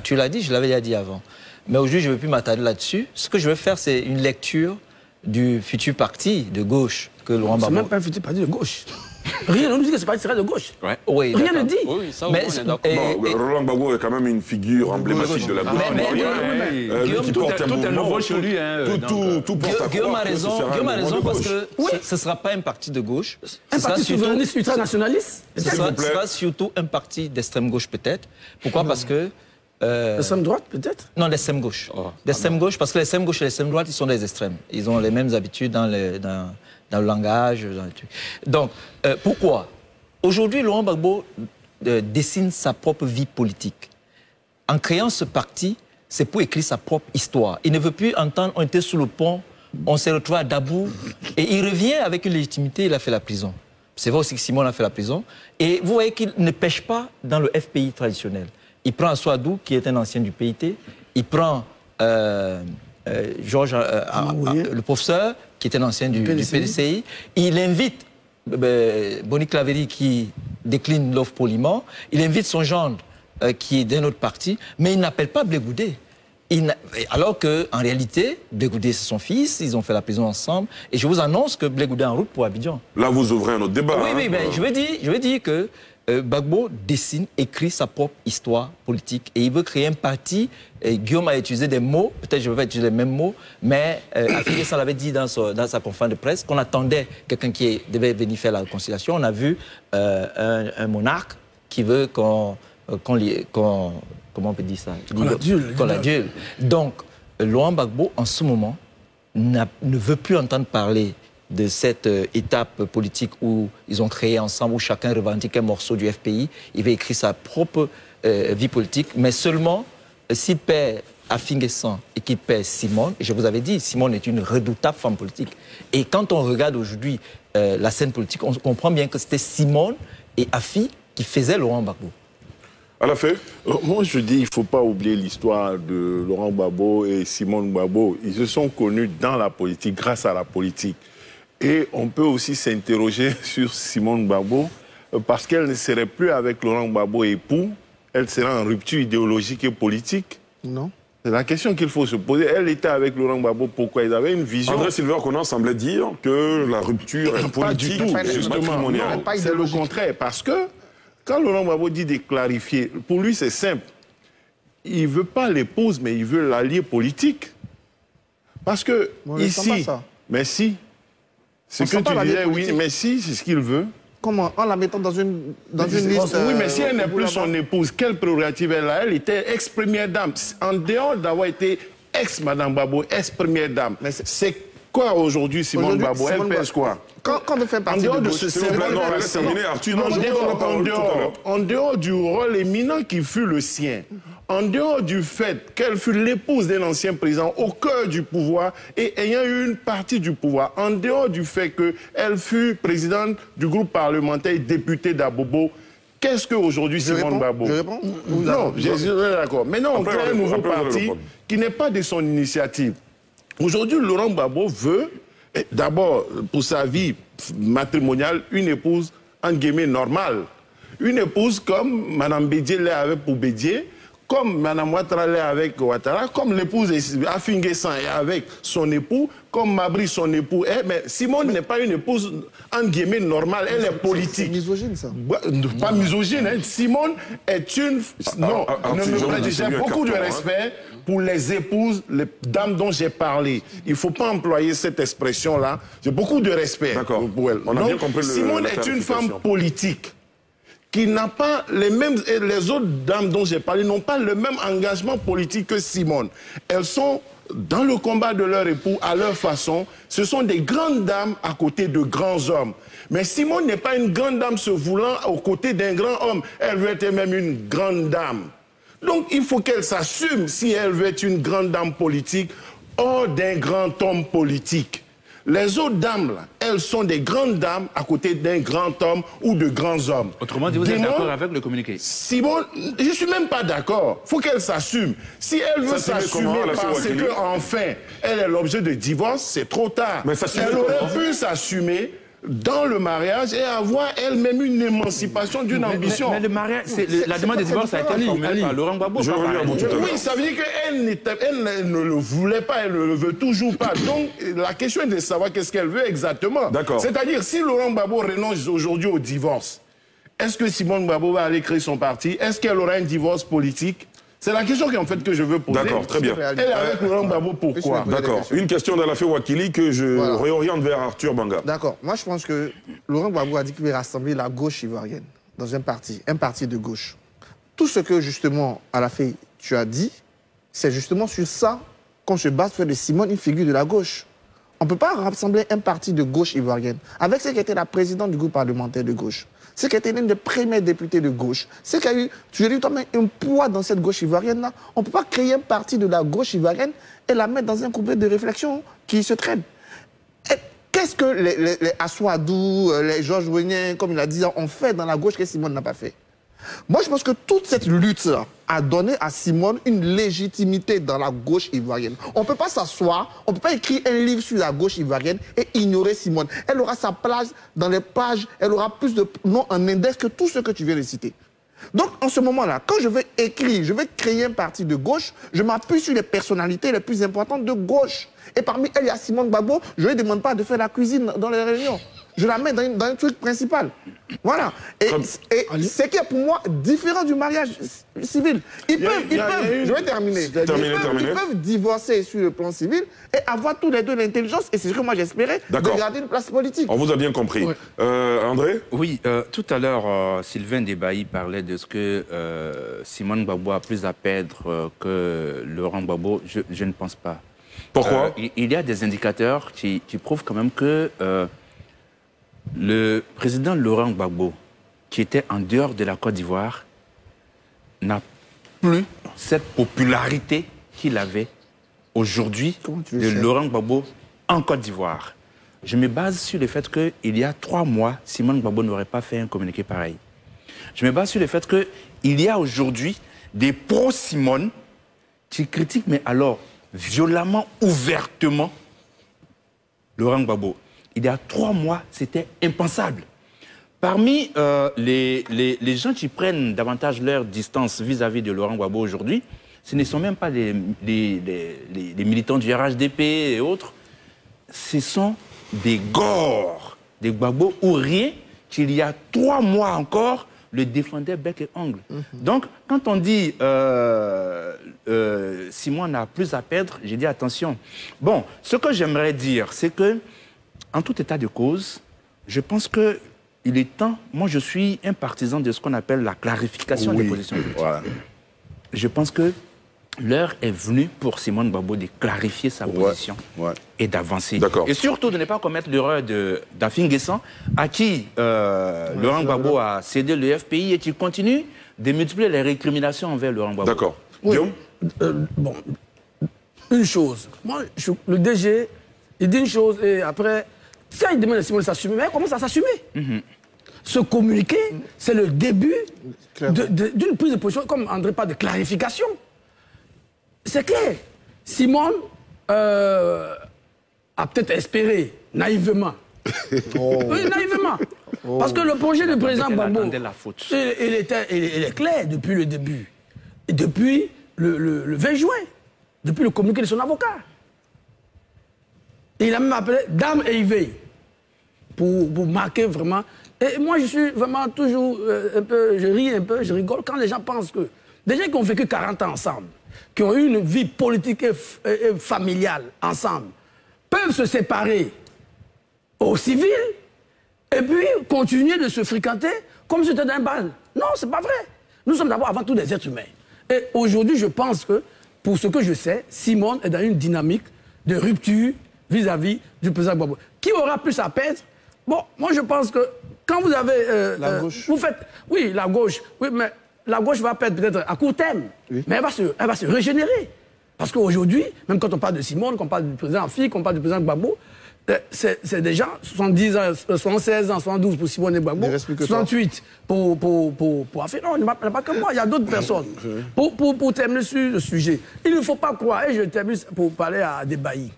tu l'as dit, je l'avais déjà dit avant. Mais aujourd'hui, je ne veux plus m'attarder là-dessus. Ce que je veux faire, c'est une lecture du futur parti de gauche que Laurent Gbagbo... C'est même pas un futur parti de gauche. <laughs> Rien ne nous dit que ce parti serait de gauche. Ouais. Oui, Rien ne dit. Oui, ça, Mais- Roland Gbagbo est quand même une figure emblématique de la gauche mais- Euh, tout porte est- nouveau chez lui, hein, tout, donc, tout, tout porte à Guillaume a raison, Guillaume a raison parce que ce- ce ne sera pas un parti de gauche. Un parti surtout- souverainiste ultranationaliste Ce sera, vous plaît. ce sera surtout un parti d'extrême gauche peut-être. Pourquoi? Parce que... euh, L'extrême droite, peut-être? Non, l'extrême gauche. Oh, L'extrême gauche, parce que l'extrême gauche et l'extrême droite, ils sont des extrêmes. Ils ont les mêmes habitudes dans, les- dans- dans le langage. dans les trucs. Donc, euh, pourquoi? Aujourd'hui, Laurent Gbagbo euh, dessine sa propre vie politique. En créant ce parti, c'est pour écrire sa propre histoire. Il ne veut plus entendre on était sous le pont, on s'est retrouvé à Dabou, et il revient avec une légitimité, il a fait la prison. C'est vrai aussi que Simon a fait la prison. Et vous voyez qu'il ne pêche pas dans le FPI traditionnel. Il prend Aswadou, qui est un ancien du PIT, il prend euh, euh, Georges, euh, ah, ah, le professeur, qui est un ancien du, du PDCI. PDCI. Il invite euh, Bonnie Claveri, qui décline l'offre poliment. Il invite son gendre, euh, qui est d'un autre parti, mais il n'appelle pas Blé Goudé. alors qu'en réalité, Blegoudé c'est son fils, ils ont fait la prison ensemble, et je vous annonce que Blegoudé est en route pour Abidjan. Là, vous ouvrez un autre débat. Oui, hein. oui, mais je veux dire, je veux dire que euh, Gbagbo dessine, écrit sa propre histoire politique, et il veut créer un parti. Et Guillaume a utilisé des mots, peut-être je ne vais pas utiliser les mêmes mots, mais euh, Afidi Sall avait dit dans, son- dans sa conférence de presse qu'on attendait quelqu'un qui devait venir faire la réconciliation. On a vu euh, un, un monarque qui veut qu'on euh, qu'on- comment on peut dire ça? Qu'on l'adule. Donc, Laurent Gbagbo, en ce moment, ne veut plus entendre parler de cette euh, étape politique où ils ont créé ensemble, où chacun revendique un morceau du FPI. Il va écrire sa propre euh, vie politique, mais seulement euh, s'il perd Afingessan et qu'il perd Simone, et je vous avais dit, Simone est une redoutable femme politique. Et quand on regarde aujourd'hui euh, la scène politique, on comprend bien que c'était Simone et Afi qui faisaient Laurent Gbagbo. À la Euh, Moi, je dis, il ne faut pas oublier l'histoire de Laurent Gbagbo et Simone Gbagbo. Ils se sont connus dans la politique, grâce à la politique. Et on peut aussi s'interroger <laughs> sur Simone Gbagbo, euh, parce qu'elle ne serait plus avec Laurent Gbagbo époux, elle serait en rupture idéologique et politique. Non. C'est la question qu'il faut se poser. Elle était avec Laurent Gbagbo, pourquoi Ils avaient une vision... André Silver Conan semblait dire que la rupture est Pas du politique tout, justement. c'est le contraire. Parce que quand Laurent Gbagbo dit de clarifier, pour lui, c'est simple. Il ne veut pas l'épouse, mais il veut l'allié politique. Parce que On ici, pas ça. mais si, ce On que tu disais, oui, mais si, c'est ce qu'il veut. Comment En la mettant dans une, dans une c'est- liste. oui, mais euh, si elle n'est plus son épouse, quelle prérogative elle a? Elle était ex-première dame. En dehors d'avoir été ex-Madame Babo, ex-première dame. C'est quoi aujourd'hui Simone Aujourd'hui, Babo? Elle pèse quoi? Quand, quand on fait en partie dehors de ce symbole, non, est- terminer, Arthur, non, en dehors- en dehors- en dehors du rôle éminent qui fut le sien, en dehors du fait qu'elle fut l'épouse d'un ancien président au cœur du pouvoir et ayant eu une partie du pouvoir, en dehors du fait qu'elle fut présidente du groupe parlementaire et députée d'Abobo, qu'est-ce qu'aujourd'hui Simone Babo? Je réponds Non, je suis d'accord. Maintenant, on crée un on- nouveau parti qui n'est pas de son initiative. Aujourd'hui, Laurent Gbagbo veut, eh, d'abord, pour sa vie matrimoniale, une épouse, en guillemets, normale. Une épouse comme Mme Bédier avec pour Bédier, comme Mme Ouattara l'est avec Ouattara, comme l'épouse Afinguessan est avec son époux, comme Mabri son époux est. Mais Simone n'est pas une épouse, en guillemets, normale, elle est politique. C'est misogyne, ça. Bah, Pas misogyne, hein. Simone est une. Non, ah, ah, ne me j'ai beaucoup de hein. respect pour les épouses, les dames dont j'ai parlé. Il ne faut pas employer cette expression-là. J'ai beaucoup de respect pour, elle. On a Donc, bien compris le- Simone est une femme politique qui n'a pas les mêmes. et les autres dames dont j'ai parlé n'ont pas le même engagement politique que Simone. Elles sont dans le combat de leur époux à leur façon. Ce sont des grandes dames à côté de grands hommes. Mais Simone n'est pas une grande dame se voulant aux côtés d'un grand homme. Elle veut être même une grande dame. Donc il faut qu'elle s'assume si elle veut être une grande dame politique hors d'un grand homme politique. Les autres dames, là, elles sont des grandes dames à côté d'un grand homme ou de grands hommes. Autrement dit, vous êtes d'accord avec le communiqué Simone, je suis même pas d'accord. faut qu'elle s'assume. Si elle veut S'assumer parce Wakili que enfin elle est l'objet de divorce, c'est trop tard. Mais elle aurait? pu s'assumer dans le mariage et avoir elle-même une émancipation d'une mais- ambition. mais le mariage, le- la demande de divorce a été Ali, formulée Ali. par Laurent Gbagbo. Je pas reviens par à vous Ali. tout à l'heure. Oui, ça veut dire qu'elle n'était- elle ne le voulait pas, elle ne le veut toujours pas. Donc, la question est de savoir qu'est-ce qu'elle veut exactement. D'accord. C'est-à-dire, si Laurent Gbagbo renonce aujourd'hui au divorce, est-ce que Simone Gbagbo va aller créer son parti? Est-ce qu'elle aura un divorce politique? C'est la question qu'en fait que je veux poser. D'accord, très bien. Elle est avec Laurent Gbagbo, pourquoi D'accord. Une question d'Alafé Wakili que je Voilà. réoriente vers Arthur Banga. D'accord. Moi, je pense que Laurent Gbagbo a dit qu'il veut rassembler la gauche ivoirienne dans un parti, un parti de gauche. Tout ce que, justement, à la fin, tu as dit, c'est justement sur ça qu'on se base pour faire de Simone une figure de la gauche. On ne peut pas rassembler un parti de gauche ivoirienne avec celle qui était la présidente du groupe parlementaire de gauche, celle qui était l'une des premières députées de gauche, celle qui a eu, tu dit toi-même, un poids dans cette gauche ivoirienne-là. On ne peut pas créer un parti de la gauche ivoirienne et la mettre dans un couplet de réflexion qui se traîne. Qu'est-ce que les, les, les euh, les Georges Wenin, comme il a dit, ont fait dans la gauche que Simone n'a pas fait? Moi, je pense que toute cette lutte a donné à Simone une légitimité dans la gauche ivoirienne. On ne peut pas s'asseoir, on ne peut pas écrire un livre sur la gauche ivoirienne et ignorer Simone. Elle aura sa place dans les pages, elle aura plus de noms en index que tout ce que tu viens de citer. Donc, en ce moment-là, quand je vais écrire, je vais créer un parti de gauche, je m'appuie sur les personnalités les plus importantes de gauche. Et parmi elles, il y a Simone Babo. Je ne lui demande pas de faire la cuisine dans les réunions. Je la mets dans, une- dans un truc principal. Voilà. Et, et c'est qui est pour moi différent du mariage civil. Ils peuvent, ils peuvent- je vais terminer. Ils peuvent- terminez. Ils peuvent divorcer sur le plan civil et avoir tous les deux l'intelligence. Et c'est ce que moi j'espérais de garder une place politique. On vous a bien compris. Euh, André? Oui, euh, tout à l'heure, euh, Sylvain Débailly parlait de ce que euh, Simone Gbagbo a plus à perdre euh, que Laurent Gbagbo. Je, je ne pense pas. Pourquoi? Euh, il, il y a des indicateurs qui, qui prouvent quand même que euh, le président Laurent Gbagbo, qui était en dehors de la Côte d'Ivoire, n'a plus cette popularité qu'il avait aujourd'hui de Laurent Gbagbo en Côte d'Ivoire. Je me base sur le fait qu'il y a trois mois, Simone Gbagbo n'aurait pas fait un communiqué pareil. Je me base sur le fait qu'il y a aujourd'hui des pro-Simone qui critiquent, mais alors violemment, ouvertement, Laurent Gbagbo. Il y a trois mois, c'était impensable. Parmi euh, les, les- les gens qui prennent davantage leur distance vis-à-vis de Laurent Gbagbo aujourd'hui, ce ne sont même pas les, militants du RHDP et autres, ce sont des gores, des Gbagbo ou rien qu'il y a trois mois encore le défendait bec et ongle. Donc, quand on dit euh, euh, Simon n'a plus à perdre, j'ai dit attention. Bon, ce que j'aimerais dire, c'est que, en tout état de cause, je pense que il est temps. Moi, je suis un partisan de ce qu'on appelle la clarification des positions politiques. Je pense que l'heure est venue pour Simone Babo de clarifier sa position et d'avancer. Et surtout de ne pas commettre l'erreur de d'Afin Guessant, à qui euh, Laurent Gbagbo a cédé le FPI et qui continue de multiplier les récriminations envers Laurent Gbagbo. D'accord. Oui. Euh, bon, une chose. Moi, je- le DG, il dit une chose et après, quand il demande à Simone de s'assumer, mais elle commence à s'assumer. Se communiquer, c'est le début d'une prise de position, comme André parle de clarification. C'est clair. Simone euh, a peut-être espéré, naïvement. <laughs> Oui, naïvement. Parce que le projet du président la faute. il, il était, il, il est clair depuis le début. Et depuis le, le- le 20 juin. Depuis le communiqué de son avocat. Il a même appelé Dame Yveille. Pour, pour marquer vraiment. Et moi, je suis vraiment toujours euh, un peu. Je ris un peu, je rigole quand les gens pensent que. Des gens qui ont vécu 40 ans ensemble, qui ont eu une vie politique et, familiale ensemble, peuvent se séparer au civil et puis continuer de se fréquenter comme si c'était un bal. Non, c'est pas vrai. Nous sommes d'abord avant tout des êtres humains. Et aujourd'hui, je pense que, pour ce que je sais, Simone est dans une dynamique de rupture vis-à-vis du président Gbagbo. Qui aura plus à perdre? Bon, moi je pense que quand vous avez... euh, La euh, gauche. Vous faites... Oui, la gauche. Oui, mais la gauche va perdre peut-être à court terme. Mais elle va, se, elle va se régénérer. Parce qu'aujourd'hui, même quand on parle de Simone, qu'on parle du président Afi, qu'on parle du président Gbagbo, euh, c'est des gens, 70 ans, euh, 76 ans, 72 pour Simone et Gbagbo, Il reste plus que toi. 68 pour, pour, pour, pour. Non, il n'y a pas que moi, il y a d'autres personnes. Pour, pour, pour terminer sur le sujet, il ne faut pas croire, et je termine pour parler à des baillis.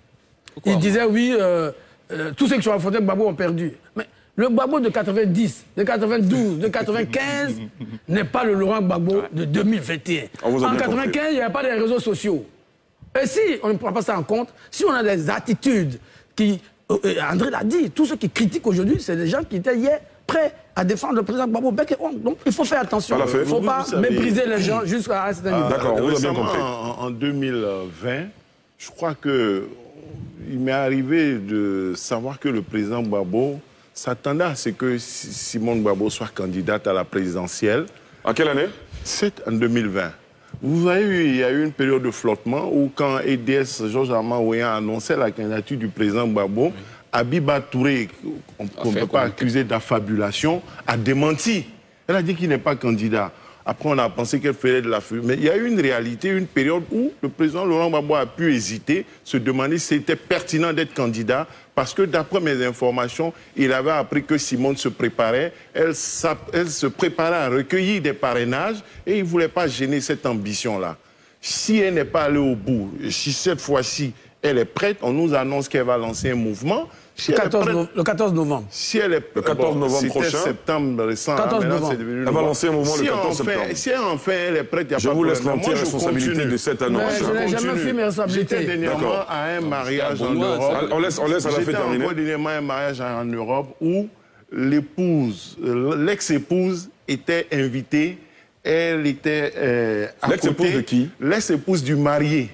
Il disait, oui, euh, euh, tous ceux qui sont affrontés Gbagbo ont perdu. Mais le Gbagbo de 90, de 92, de 95 <laughs> n'est pas le Laurent Gbagbo de 2021. On vous a En bien 95, il n'y avait pas de réseaux sociaux. Et si on ne prend pas ça en compte, si on a des attitudes qui. euh, André l'a dit, tous ceux qui critiquent aujourd'hui, c'est des gens qui étaient hier prêts à défendre le président Gbagbo. bec et ongle. Donc il faut faire attention. Il ne faut pas savez- mépriser les gens jusqu'à un certain niveau. D'accord, on vous a bien compris. En, en 2020, je crois que il m'est arrivé de savoir que le président Gbagbo s'attendait à ce que Si- Simone Gbagbo soit candidate à la présidentielle. En quelle année? C'est en 2020. Vous avez il y a eu une période de flottement où quand EDS, Georges Armand Ouéan annonçait la candidature du président Gbagbo, Abiba Touré, qu'on ne peut pas accuser d'affabulation, a démenti. Elle a dit qu'il n'est pas candidat. Après, on a pensé qu'elle ferait de la fuite. Mais il y a eu une réalité, une période où le président Laurent Gbagbo a pu hésiter, se demander si c'était pertinent d'être candidat, parce que d'après mes informations, il avait appris que Simone se préparait, elle, elle se préparait à recueillir des parrainages, et il ne voulait pas gêner cette ambition-là. Si elle n'est pas allée au bout, si cette fois-ci elle est prête, on nous annonce qu'elle va lancer un mouvement, Si le, elle est 14 prête- no- le 14 novembre. Si elle est Le 14 novembre c'était prochain. septembre récent. 14 hein, maintenant, novembre. c'est devenu Elle va lancer un mouvement le si 14 enfin, septembre. Si enfin elle est prête, il n'y a Je pas vous de laisse problème. l'entière Moi, je responsabilité continue. de cette annonce. Mais je n'ai jamais fait mes responsabilités. J'étais dernièrement à un mariage en Europe. ça- On laisse- on laisse à la J'étais fête terminer. encore dernièrement à un mariage en Europe où l'épouse, euh, l'ex-épouse était invitée. Elle était euh, à L'ex-épouse de qui? L'ex-épouse du marié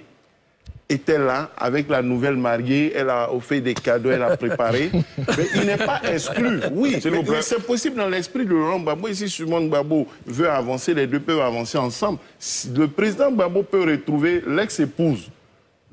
était là avec la nouvelle mariée. Elle a offert des cadeaux, elle a préparé. <laughs> mais il n'est pas exclu. Oui, c'est possible dans l'esprit de Laurent Gbagbo. Ici, Simone Gbagbo veut avancer, les deux peuvent avancer ensemble. Si Le président Gbagbo peut retrouver l'ex-épouse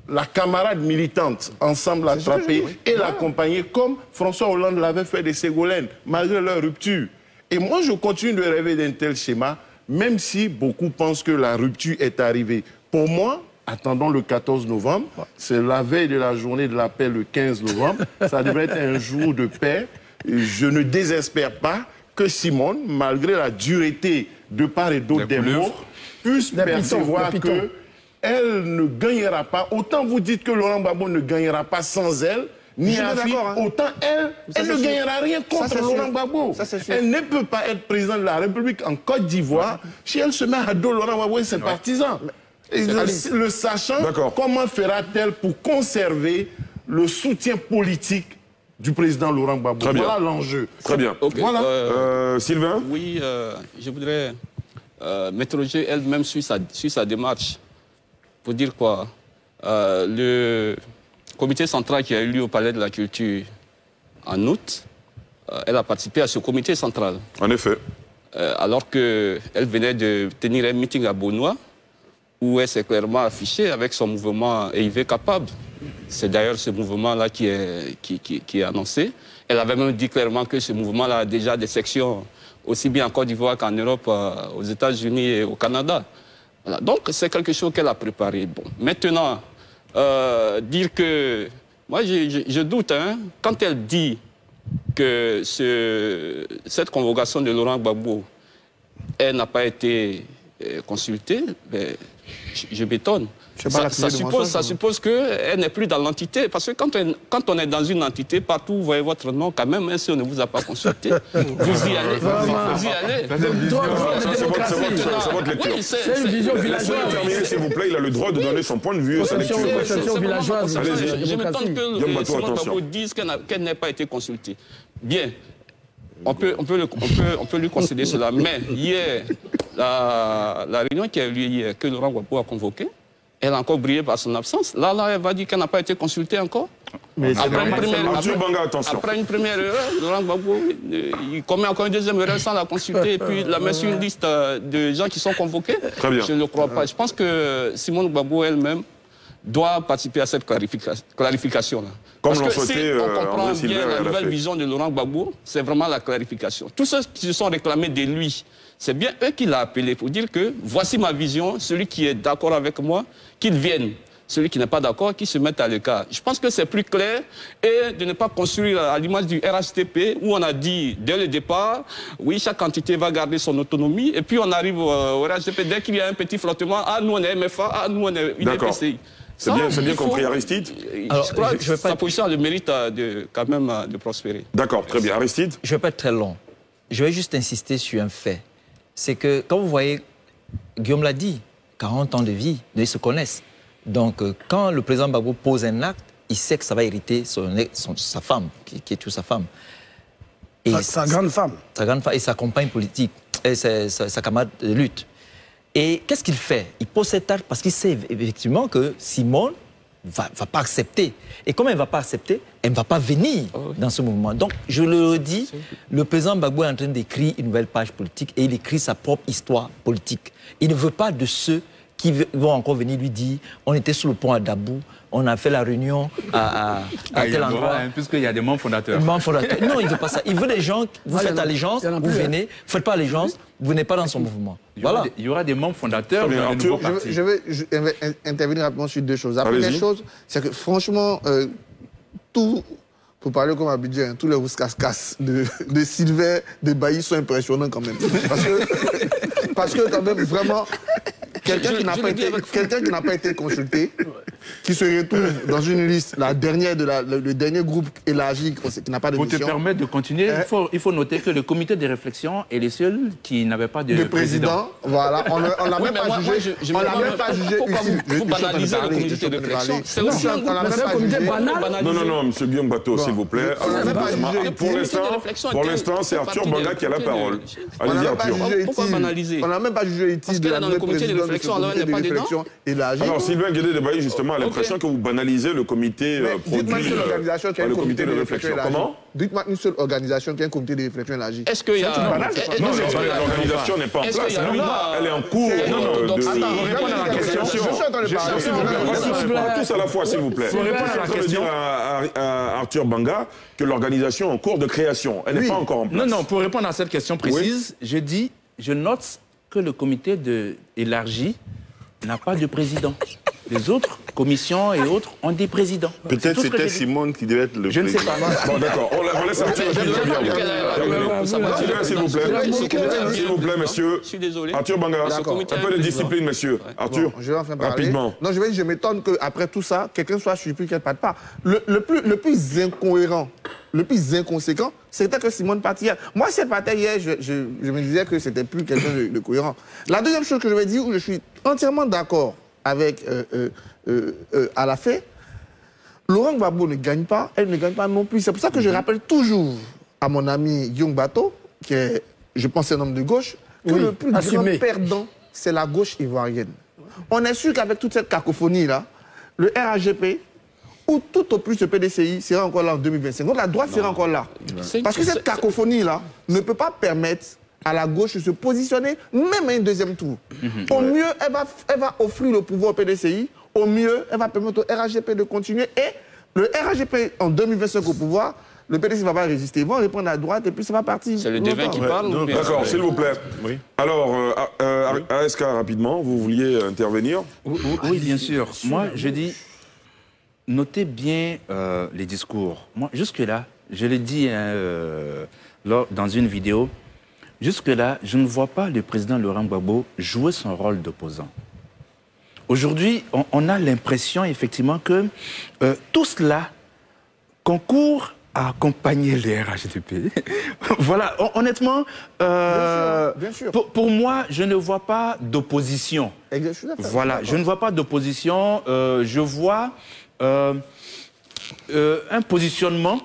la camarade militante ensemble l'attraper et l'accompagner comme François Hollande l'avait fait de Ségolène, malgré leur rupture. Et moi, je continue de rêver d'un tel schéma, même si beaucoup pensent que la rupture est arrivée. Pour moi, attendons le 14 novembre, c'est la veille de la journée de la paix le 15 novembre, <laughs> ça devrait être un jour de paix. Je ne désespère pas que Simone, malgré la dureté de part et d'autre des mots, puisse percevoir des pitons. que elle ne gagnera pas. Autant vous dites que Laurent Gbagbo ne gagnera pas sans elle, ni d'accord, hein. autant elle, Ça, elle c'est ne sûr. gagnera rien contre Laurent. Gbagbo. Elle ne peut pas être président de la République en Côte d'Ivoire si elle se met à dos Laurent Gbagbo et ses partisans. Le, le sachant, comment fera-t-elle pour conserver le soutien politique du président Laurent Gbagbo? Voilà l'enjeu. Très bien. Voilà. euh, Sylvain? Oui, euh, je voudrais euh, m'interroger elle-même sur sa, sur sa démarche. Pour dire quoi? Euh, Le comité central qui a eu lieu au Palais de la Culture en août, euh, elle a participé à ce comité central. En effet. Euh, alors qu'elle venait de tenir un meeting à Beaunois, où elle s'est clairement affichée avec son mouvement EIV Capable. C'est d'ailleurs ce mouvement-là qui est, annoncé. Elle avait même dit clairement que ce mouvement-là a déjà des sections aussi bien en Côte d'Ivoire qu'en Europe, euh, aux États-Unis et au Canada. Donc c'est quelque chose qu'elle a préparé. Bon. Maintenant, euh, dire que... Moi, je, doute, hein, quand elle dit que ce- cette convocation de Laurent Gbagbo, elle n'a pas été euh, consultée, ben, je, je m'étonne. Je Ça, suppose, ça hein. suppose qu'elle n'est plus dans l'entité. Parce que quand on, quand on est dans une entité, partout vous voyez votre nom, quand même, hein, si on ne vous a pas consulté, <laughs> vous y allez. Vous y allez. Ça, c'est votre- c'est votre- c'est votre lecture. Oui, c'est- C'est une vision villageoise. terminer, s'il vous plaît. Il a le droit de donner son point de vue villageoise. Je, m'étonne que attention. Gbagbo dise qu'elle n'a- qu'elle n'ait pas été consultée. Bien. On peut, on, peut le- on, peut, on peut lui concéder cela. Mais hier, la, la réunion qui a eu lieu hier, que Laurent Gbagbo a convoquée, elle a encore brillé par son absence. Là, là, elle va dire qu'elle n'a pas été consultée encore. Mais après, une première, après- Banga, attention. après une première erreur, Laurent Gbagbo, euh, il commet encore une deuxième erreur sans la consulter et puis la met sur une liste euh, de gens qui sont convoqués. Très bien. Je ne le crois pas. Je pense que Simone Gbagbo elle-même doit participer à cette clarifica- clarification-là. Comme Parce l'ont que souhaité, si on euh, comprend André Sylvain bien la nouvelle vision de Laurent Gbagbo, c'est vraiment la clarification. Tous ceux qui se sont réclamés de lui, c'est bien eux qui l'ont appelé pour dire que voici ma vision, celui qui est d'accord avec moi, qu'il vienne. Celui qui n'est pas d'accord, qui se mette à l'écart. Je pense que c'est plus clair et de ne pas construire à l'image du RHTP où on a dit dès le départ, oui, chaque entité va garder son autonomie et puis on arrive au, au RHTP dès qu'il y a un petit flottement, ah nous on est MFA, ah nous on est D'accord. C'est bien, compris, Aristide Alors, je crois je- que je vais pas sa position a le mérite de, quand même de prospérer. D'accord, très bien. Aristide Je ne vais pas être très long. Je vais juste insister sur un fait. C'est que quand vous voyez, Guillaume l'a dit, 40 ans de vie, ils se connaissent. Donc euh, quand le président Gbagbo pose un acte, il sait que ça va hériter son, son- sa femme, qui, qui est toujours sa femme. Sa- sa grande femme. Sa grande femme et sa compagne politique, et sa, sa- sa camarade de lutte. Et qu'est-ce qu'il fait? Il pose cet acte parce qu'il sait effectivement que Simone va, va pas accepter. Et comme elle ne va pas accepter, elle ne va pas venir dans ce mouvement. Donc, je le redis, le président Gbagbo est en train d'écrire une nouvelle page politique et il écrit sa propre histoire politique. Il ne veut pas de ceux qui vont encore venir lui dire on était sous le pont à Dabou, on a fait la réunion à, Ah, tel aura, endroit. hein, puisqu'il y a des membres fondateurs. Non, il ne veut pas ça. Il veut des gens, vous Ah, faites allégeance, vous hein. venez, vous ne faites pas allégeance, vous n'êtes pas dans son mouvement. Il y aura Voilà. des- il y aura des membres fondateurs nouveau Je parti. veux, je veux- je vais in- intervenir rapidement sur deux choses. La première chose, c'est que franchement, euh, tout, pour parler comme Abidjan, tous les rouscas de, de Sylvain, de Bailly sont impressionnants quand même. Parce que, parce que quand même, vraiment, quelqu'un n'a pas, été- qui n'a pas été consulté, qui se retrouve dans une liste, la dernière de la, le, le dernier groupe élargi qui n'a pas de Pour te mission. permettre de continuer, il, faut, il faut noter que le comité de réflexion est le seul qui n'avait pas de, de président. Voilà, on l'a Oui, même pas moi- jugé. moi, je- je on l'a même pas jugé vous- banalisez le comité de réflexion. C'est Non, aussi un- comité jugé. banal. Non, non, non, M. Guillaume Bateau, s'il vous plaît. On n'a même pas Malheureusement, jugé Pour l'instant, pour c'est Arthur Banga qui a la parole. On n'a Allez-y, même pas Arthur. jugé Pourquoi banaliser On n'a même pas jugé utile Parce de la dans le comité de présidente elle comité n'est pas de dedans réflexion élargi. Alors, Sylvain Guédé de Bailly, justement, l'impression que vous banalisez le comité euh, Mais dites-moi produit une seule euh, organisation qui a un le comité de réflexion. élargi. Comment Dites-moi une seule organisation qui a un comité de réflexion élargi. Est-ce qu'il y a. Non, l'organisation n'est pas en place. Elle est en cours euh, non, de... la question. Je suis en train de parler. tous- à la fois, s'il vous plaît. Je suis en train de question. dire à, Arthur Banga que l'organisation est en cours de création. Elle n'est Oui. pas encore en place. Non, non, pour répondre à cette question précise, je dis, je note que le comité de élargi n'a pas de président. Les autres commissions et autres ont des présidents. Peut-être c'était. Simone qui devait être le Je ne sais président. pas. Bon, d'accord. On, la- on laisse Arthur S'il vous plaît. S'il vous plaît, monsieur. Je suis désolé. Arthur Banga, D'accord. un peu de discipline, monsieur. Arthur, Bon, je vais enfin parler. rapidement. Non, je vais dire, je m'étonne qu'après tout ça, quelqu'un soit surpris qu'elle ne parte pas. Le, le plus, le plus incohérent, le plus inconséquent, c'était que Simone partait hier. Moi, si elle partait hier, je, je- je me disais que c'était plus quelqu'un de, de cohérent. La deuxième chose que je vais dire, où je suis entièrement d'accord avec euh, euh, euh, euh, Alafé, Laurent Gbagbo ne gagne pas, elle ne gagne pas non plus. C'est pour ça que je rappelle toujours à mon ami Guillaume Bateau, qui est, je pense, un homme de gauche, que Oui, le plus assumé. grand perdant, c'est la gauche ivoirienne. On est sûr qu'avec toute cette cacophonie-là, le RAGP, ou tout au plus le PDCI, sera encore là en 2025. Donc la droite sera encore là. Parce que cette cacophonie-là ne peut pas permettre à la gauche se positionner même à un deuxième tour. Au mieux, elle va, elle va offrir le pouvoir au PDCI. Au mieux, elle va permettre au RAGP de continuer. Et le RAGP, en 2025 au pouvoir, le PDCI ne va pas résister. Ils vont répondre à droite et puis ça va partir. C'est le devin qui parle D'accord, s'il vous plaît. Oui. Alors, euh, euh, ASK, rapidement, vous vouliez intervenir Oui, oui, bien sûr. Moi, je dis, notez bien euh, les discours. Moi, jusque-là, je l'ai dit hein, euh, lors- dans une vidéo, jusque-là, je ne vois pas le président Laurent Gbagbo jouer son rôle d'opposant. Aujourd'hui, on, on a l'impression effectivement que euh, tout cela concourt à accompagner les RHDP. <laughs> voilà, hon- honnêtement, euh, Bien sûr, bien sûr. Pour, pour moi, je ne vois pas d'opposition. Voilà, je ne vois pas d'opposition. euh, je vois euh, un positionnement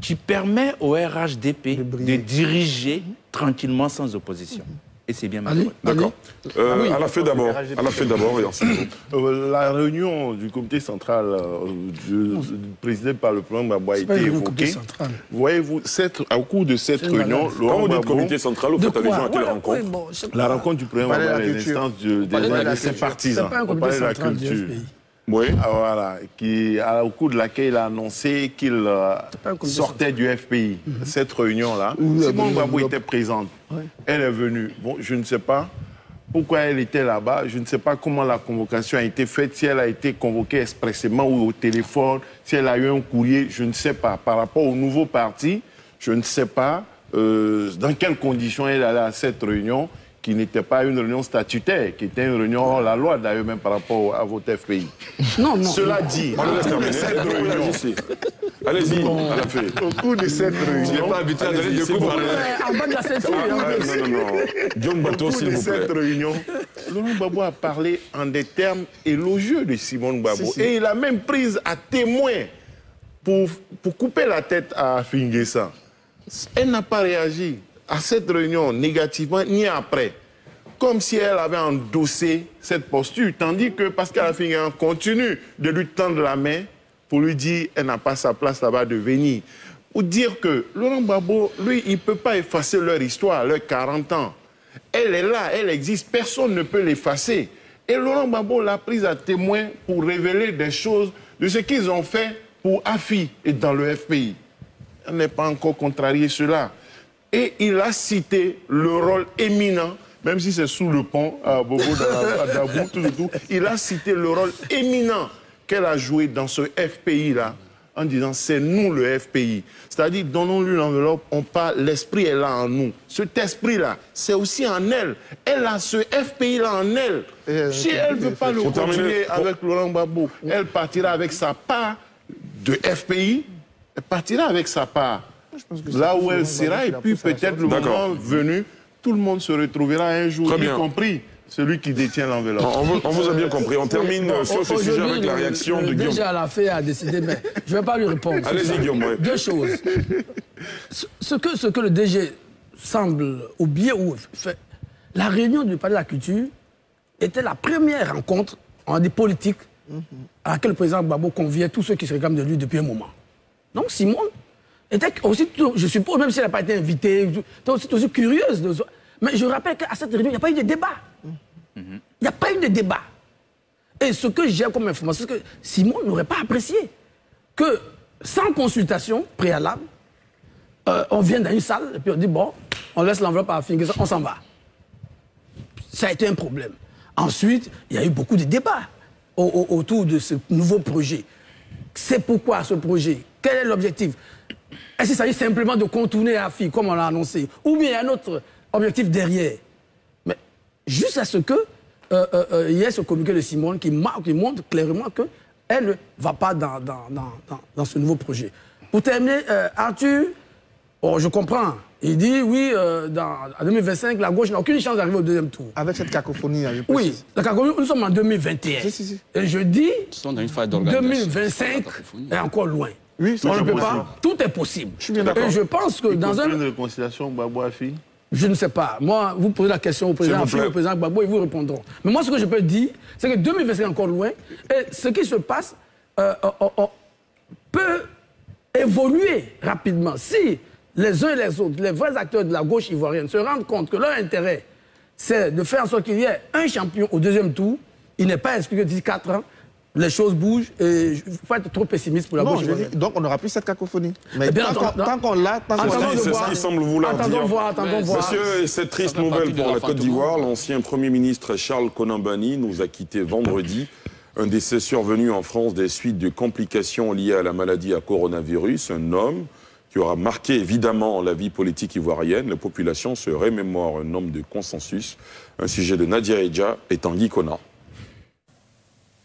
qui permet au RHDP de, diriger tranquillement sans opposition. Et c'est bien malheureux. D'accord. Euh, Ah oui. à la fin d'abord. À la fin d'abord, et ensuite vous. Euh, La réunion du comité central euh, du- présidée par le président Gbagbo a été évoquée. Voyez-vous, au cours de cette réunion, balade. Quand Laurent vous dites comité central, vous De faites allusion quoi à quelle Ouais, rencontre ouais, bon, c'est la rencontre du président Gbagbo instances de, des, partisans. C'est pas un On comité parlait de la central du culture. Oui. Ah, voilà, qui, au cours de laquelle il a annoncé qu'il euh, sortait du FPI. Cette réunion-là, euh, Simone le- était présente. Elle est venue. Bon, je ne sais pas pourquoi elle était là-bas. Je ne sais pas comment la convocation a été faite, si elle a été convoquée expressément ou au téléphone, si elle a eu un courrier, je ne sais pas. Par rapport au nouveau parti, je ne sais pas euh, dans quelles conditions elle allait à cette réunion qui n'était pas une réunion statutaire, qui était une réunion hors la loi d'ailleurs même par rapport à votre FPI. Non, non. Cela dit, On laisse au cours de terminer. cette réunion. Allez-y, à la fin. au cours de cette réunion, pas habitué à donner des coups par En bas de la ceinture. Ah, non, non, non. Guillaume au Bateau, cours s'il de vous plaît. cette réunion, Laurent Gbagbo a parlé en des termes élogieux de Simone Gbagbo. Si, si. Et il a même prise à témoin pour, pour couper la tête à Finguessa. Elle n'a pas réagi à cette réunion négativement ni après. Comme si elle avait endossé cette posture. Tandis que Pascal Affinguin continue de lui tendre la main pour lui dire elle n'a pas sa place là-bas de venir. Pour dire que Laurent Gbagbo, lui, il ne peut pas effacer leur histoire, leurs 40 ans. Elle est là, elle existe, personne ne peut l'effacer. Et Laurent Gbagbo l'a prise à témoin pour révéler des choses de ce qu'ils ont fait pour AFI et dans le FPI. Elle n'est pas encore contrarié cela. Et il a cité le rôle éminent, même si c'est sous le pont à Bobo, Dabou, tout, tout, il a cité le rôle éminent qu'elle a joué dans ce FPI-là en disant c'est nous le FPI. C'est-à-dire, donnons-lui l'enveloppe, on parle, l'esprit est là en nous. Cet esprit-là, c'est aussi en elle. Elle a ce FPI-là en elle. Euh, si elle ne veut pas le terminer, continuer avec Laurent Gbagbo, elle partira avec sa part de FPI, elle partira avec sa part. Là où elle sera, et puis peut-être le moment venu, tout le monde se retrouvera un jour, Très y bien. compris celui qui détient l'enveloppe. On vous, on vous a bien compris. On termine Bon, sur ce sujet avec la le- réaction le de Guillaume. DG à la fait a décidé, mais je ne vais pas lui répondre. Allez-y. Guillaume, ouais. Deux choses. Ce, ce que, ce que le DG semble oublier ou fait, la réunion du Palais de la Culture était la première rencontre en des politiques à laquelle le président Gbagbo conviait tous ceux qui se réclament de lui depuis un moment. Donc Simone était aussi, je suppose, même si elle n'a pas été invitée, était aussi, aussi curieuse. de- mais je rappelle qu'à cette réunion, il n'y a pas eu de débat. Il n'y a pas eu de débat. Et ce que j'ai comme information, c'est que Simon n'aurait pas apprécié que, sans consultation préalable, euh, on vient dans une salle et puis on dit bon, on laisse l'enveloppe à Fingue, on s'en va. Ça a été un problème. Ensuite, il y a eu beaucoup de débats au- au- autour de ce nouveau projet. C'est pourquoi ce projet? Quel est l'objectif? Est-ce qu'il s'agit simplement de contourner AFI, comme on l'a annoncé Ou bien il y a un autre objectif derrière? Mais juste à ce que euh, euh, euh, il y ait ce communiqué de Simone qui, marque, qui montre clairement qu'elle ne va pas dans, dans, dans, dans- dans ce nouveau projet. Pour terminer, euh, Arthur, oh, je comprends. Il dit oui, euh, dans, en 2025, la gauche n'a aucune chance d'arriver au deuxième tour. Avec cette cacophonie, je Oui, la cacophonie, nous sommes en 2021. Et je dis, sont dans une phase d'organisation. 2025 est encore loin. Oui, on ne peut pas. Tout est possible. Je suis bien d'accord. Et je pense que dans un. une réconciliation Gbagbo-Afi Je ne sais pas. Moi, vous posez la question au président plaît. au président Gbagbo, ils vous répondront. Mais moi, ce que je peux dire, c'est que 2025 est encore loin. Et ce qui se passe euh, euh, euh, peut évoluer rapidement. Si les uns et les autres, les vrais acteurs de la gauche ivoirienne, se rendent compte que leur intérêt, c'est de faire en sorte qu'il y ait un champion au deuxième tour, il n'est pas exclu que d'ici 4 ans, les choses bougent et il ne faut pas être trop pessimiste pour la Non, je dis, donc on n'aura plus cette cacophonie. Mais Eh bien, tant qu'on- attends, tant qu'on l'a, tant qu'on l'a. de C'est voir. ce qu'il semble vouloir Attendons dire. voir, attendons voir. Monsieur, et cette triste nouvelle pour la Côte d'Ivoire, l'ancien Premier ministre Charles Konambani nous a quittés vendredi. Un décès survenu en France des suites de complications liées à la maladie à coronavirus. Un homme qui aura marqué évidemment la vie politique ivoirienne. La population se remémore un homme de consensus. Un sujet de Nadia Eja et Tanguy Kona.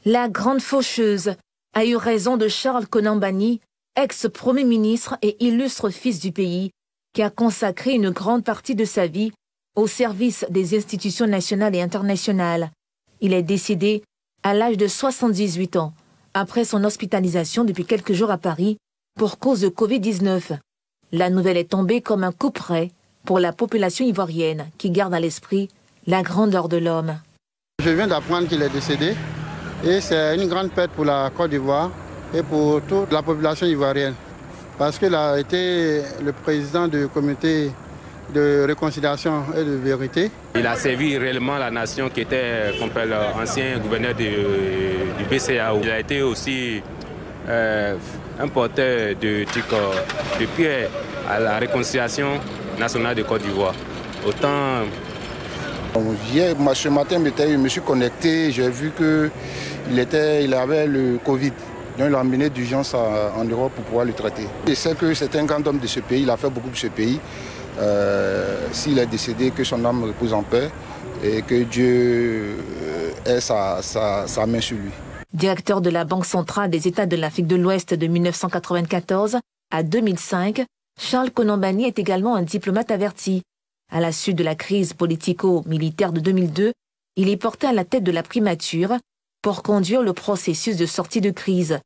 La grande faucheuse a eu raison de Charles Konambani, ex-premier ministre et illustre fils du pays, qui a consacré une grande partie de sa vie au service des institutions nationales et internationales. Il est décédé à l'âge de 78 ans, après son hospitalisation depuis quelques jours à Paris pour cause de Covid-19. La nouvelle est tombée comme un coup près pour la population ivoirienne qui garde à l'esprit la grandeur de l'homme. Je viens d'apprendre qu'il est décédé et c'est une grande perte pour la Côte d'Ivoire et pour toute la population ivoirienne parce qu'il a été le président du comité de réconciliation et de vérité. Il a servi réellement la nation qui était, qu'on appelle, ancien gouverneur du, du BCAO. Il a été aussi euh, un porteur de, de pierre à la réconciliation nationale de Côte d'Ivoire. Autant Hier, moi, ce matin, je me suis connecté, j'ai vu qu'il était, il avait le Covid. Donc il a emmené d'urgence en Europe pour pouvoir le traiter. Je sais que c'est un grand homme de ce pays, il a fait beaucoup de ce pays. Euh, S'il est décédé, que son âme repose en paix et que Dieu euh, ait sa, sa- sa main sur lui. Directeur de la Banque centrale des États de l'Afrique de l'Ouest de 1994 à 2005, Charles Konambani est également un diplomate averti. À la suite de la crise politico-militaire de 2002, il est porté à la tête de la primature pour conduire le processus de sortie de crise.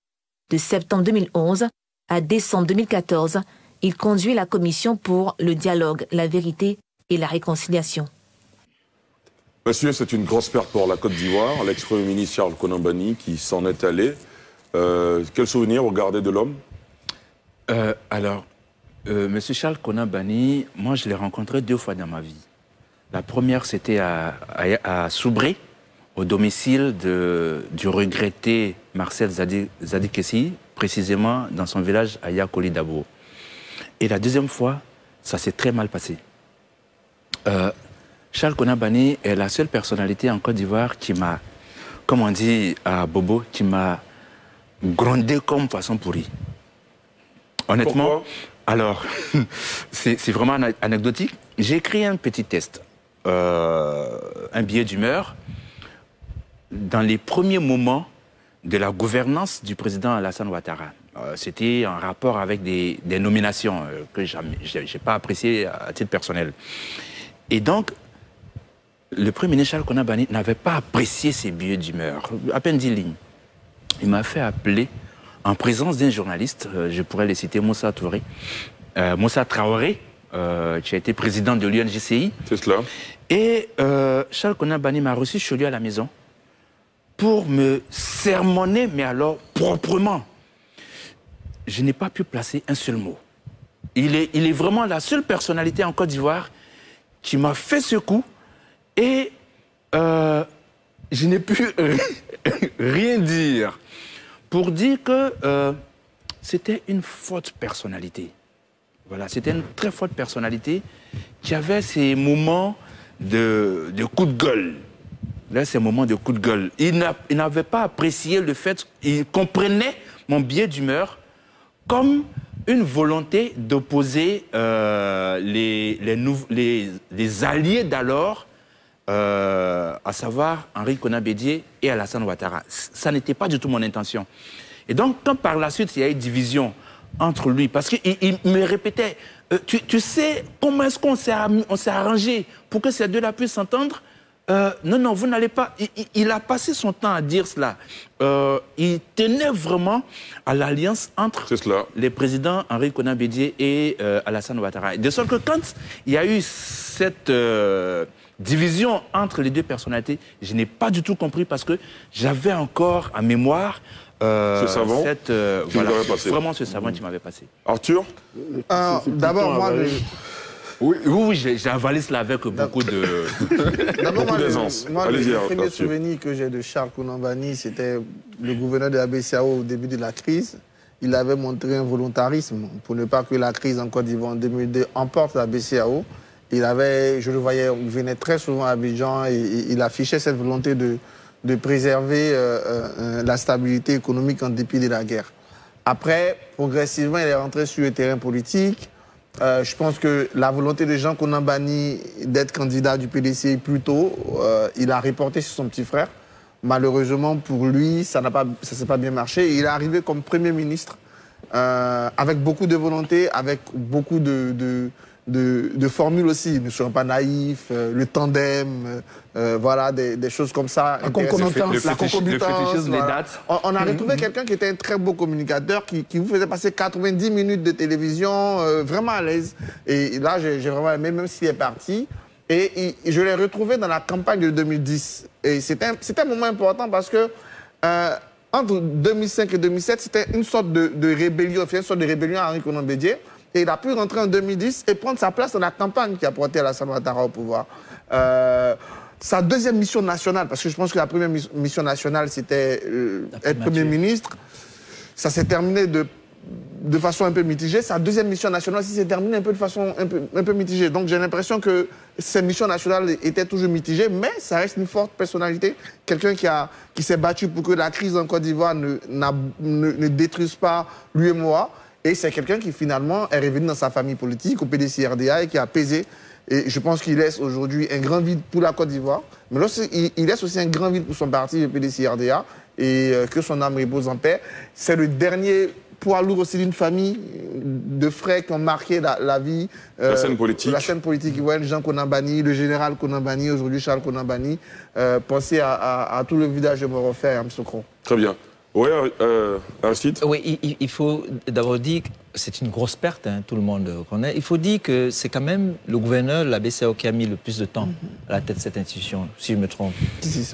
De septembre 2011 à décembre 2014, il conduit la commission pour le dialogue, la vérité et la réconciliation. Monsieur, c'est une grosse perte pour la Côte d'Ivoire. L'ex-premier ministre Charles Konambani qui s'en est allé. Euh, quel souvenir vous gardez de l'homme? Euh, alors, euh, Monsieur Charles Konambani, moi je l'ai rencontré deux fois dans ma vie. La première, c'était à, à, à Soubré, au domicile de, du regretté Marcel Zadi, Zadikessi, précisément dans son village à Yakoli Dabo. Et la deuxième fois, ça s'est très mal passé. Euh, Charles Konambani est la seule personnalité en Côte d'Ivoire qui m'a, comme on dit à Bobo, qui m'a grondé comme poisson pourri. Honnêtement, alors, <laughs> c'est vraiment anecdotique. J'ai écrit un petit test, euh, un billet d'humeur, dans les premiers moments de la gouvernance du président Alassane Ouattara. Euh, c'était en rapport avec des, nominations euh, que je n'ai pas appréciées à titre personnel. Et donc, le Premier ministre Charles Konabani n'avait pas apprécié ces billets d'humeur, à peine dix lignes. Il m'a fait appeler en présence d'un journaliste, euh, je pourrais les citer, Moussa Touré, Moussa Traoré, qui a été président de l'UNGCI. C'est cela. Et Charles Konabani m'a reçu chez lui à la maison pour me sermonner, mais alors proprement. Je n'ai pas pu placer un seul mot. Il est, il est vraiment la seule personnalité en Côte d'Ivoire qui m'a fait ce coup et je n'ai pu <laughs> rien dire pour dire que euh, c'était une forte personnalité. Voilà, c'était une très forte personnalité qui avait ces moments de, de coup de gueule. Là, ces moments de coup de gueule. Il n'avait pas apprécié le fait, il comprenait mon biais d'humeur comme une volonté d'opposer euh, les, alliés d'alors, euh, à savoir Henri Konabédier et Alassane Ouattara. Ça n'était pas du tout mon intention. Et donc, quand par la suite, il y a eu division entre lui, parce qu'il me répétait, euh, tu, sais comment est-ce qu'on s'est arrangé pour que ces deux-là puissent s'entendre? Euh, non, non, vous n'allez pas. Il, a passé son temps à dire cela. Euh, il tenait vraiment à l'alliance entre les présidents Henri Conan Bédier et Alassane Ouattara. De sorte que quand il y a eu cette division entre les deux personnalités, je n'ai pas du tout compris parce que j'avais encore en mémoire euh, ce savant cette, euh, voilà, Vraiment ce savant qui m'avait passé. Arthur? D'abord, moi, Oui, oui, j'ai avalé cela avec beaucoup de... <laughs> D'abord, moi, moi le premier souvenir que j'ai de Charles Kounambani, c'était le gouverneur de la BCAO au début de la crise. Il avait montré un volontarisme pour ne pas que la crise en Côte d'Ivoire en 2002 emporte la BCAO. Il avait, je le voyais, il venait très souvent à Abidjan et il affichait cette volonté de, de préserver euh, euh, la stabilité économique en dépit de la guerre. Après, progressivement, il est rentré sur le terrain politique. Euh, je pense que la volonté de Jean Konambani d'être candidat du PDC plus tôt, il a reporté sur son petit frère. Malheureusement pour lui, ça ne s'est pas bien marché. Il est arrivé comme Premier ministre avec beaucoup de volonté, avec beaucoup de, formules aussi, ne soyons pas naïfs, euh, le tandem, euh, euh, voilà, des, choses comme ça. La concomitance, la concomitance. On, a retrouvé mm-hmm. quelqu'un qui était un très beau communicateur, qui, vous faisait passer 90 minutes de télévision vraiment à l'aise. Et là, j'ai vraiment aimé, même s'il est parti. Et, je l'ai retrouvé dans la campagne de 2010. Et c'était un, moment important parce que entre 2005 et 2007, c'était une sorte de, rébellion, une sorte de rébellion à Henri Conan Bédier. Et il a pu rentrer en 2010 et prendre sa place dans la campagne qui a porté Alassane Ouattara au pouvoir. Euh, sa deuxième mission nationale, parce que je pense que la première mission nationale, c'était euh, être Premier ministre, ça s'est terminé de, de façon un peu mitigée. Sa deuxième mission nationale aussi s'est terminée un peu de façon un peu, un peu mitigée. Donc j'ai l'impression que cette mission nationale était toujours mitigée, mais ça reste une forte personnalité. Quelqu'un qui, qui s'est battu pour que la crise en Côte d'Ivoire ne, ne, ne détruise pas moi. Et c'est quelqu'un qui finalement est revenu dans sa famille politique au PDCRDA et qui a pesé. Et je pense qu'il laisse aujourd'hui un grand vide pour la Côte d'Ivoire. Mais il, laisse aussi un grand vide pour son parti, le PDCRDA, et euh, que son âme repose en paix. C'est le dernier poids lourd aussi d'une famille de frères qui ont marqué la, vie. Euh, la scène politique. La scène politique Jean Konambani, le général Konambani, aujourd'hui Charles Konambani. Euh, pensez à, tout le village de Moroffer, à Msokro. Très bien. Oui, euh, Aristide Oui, il, faut d'abord dire que c'est une grosse perte, hein, tout le monde reconnaît. Il faut dire que c'est quand même le gouverneur de la BCAO qui a mis le plus de temps à la tête de cette institution, si je me trompe.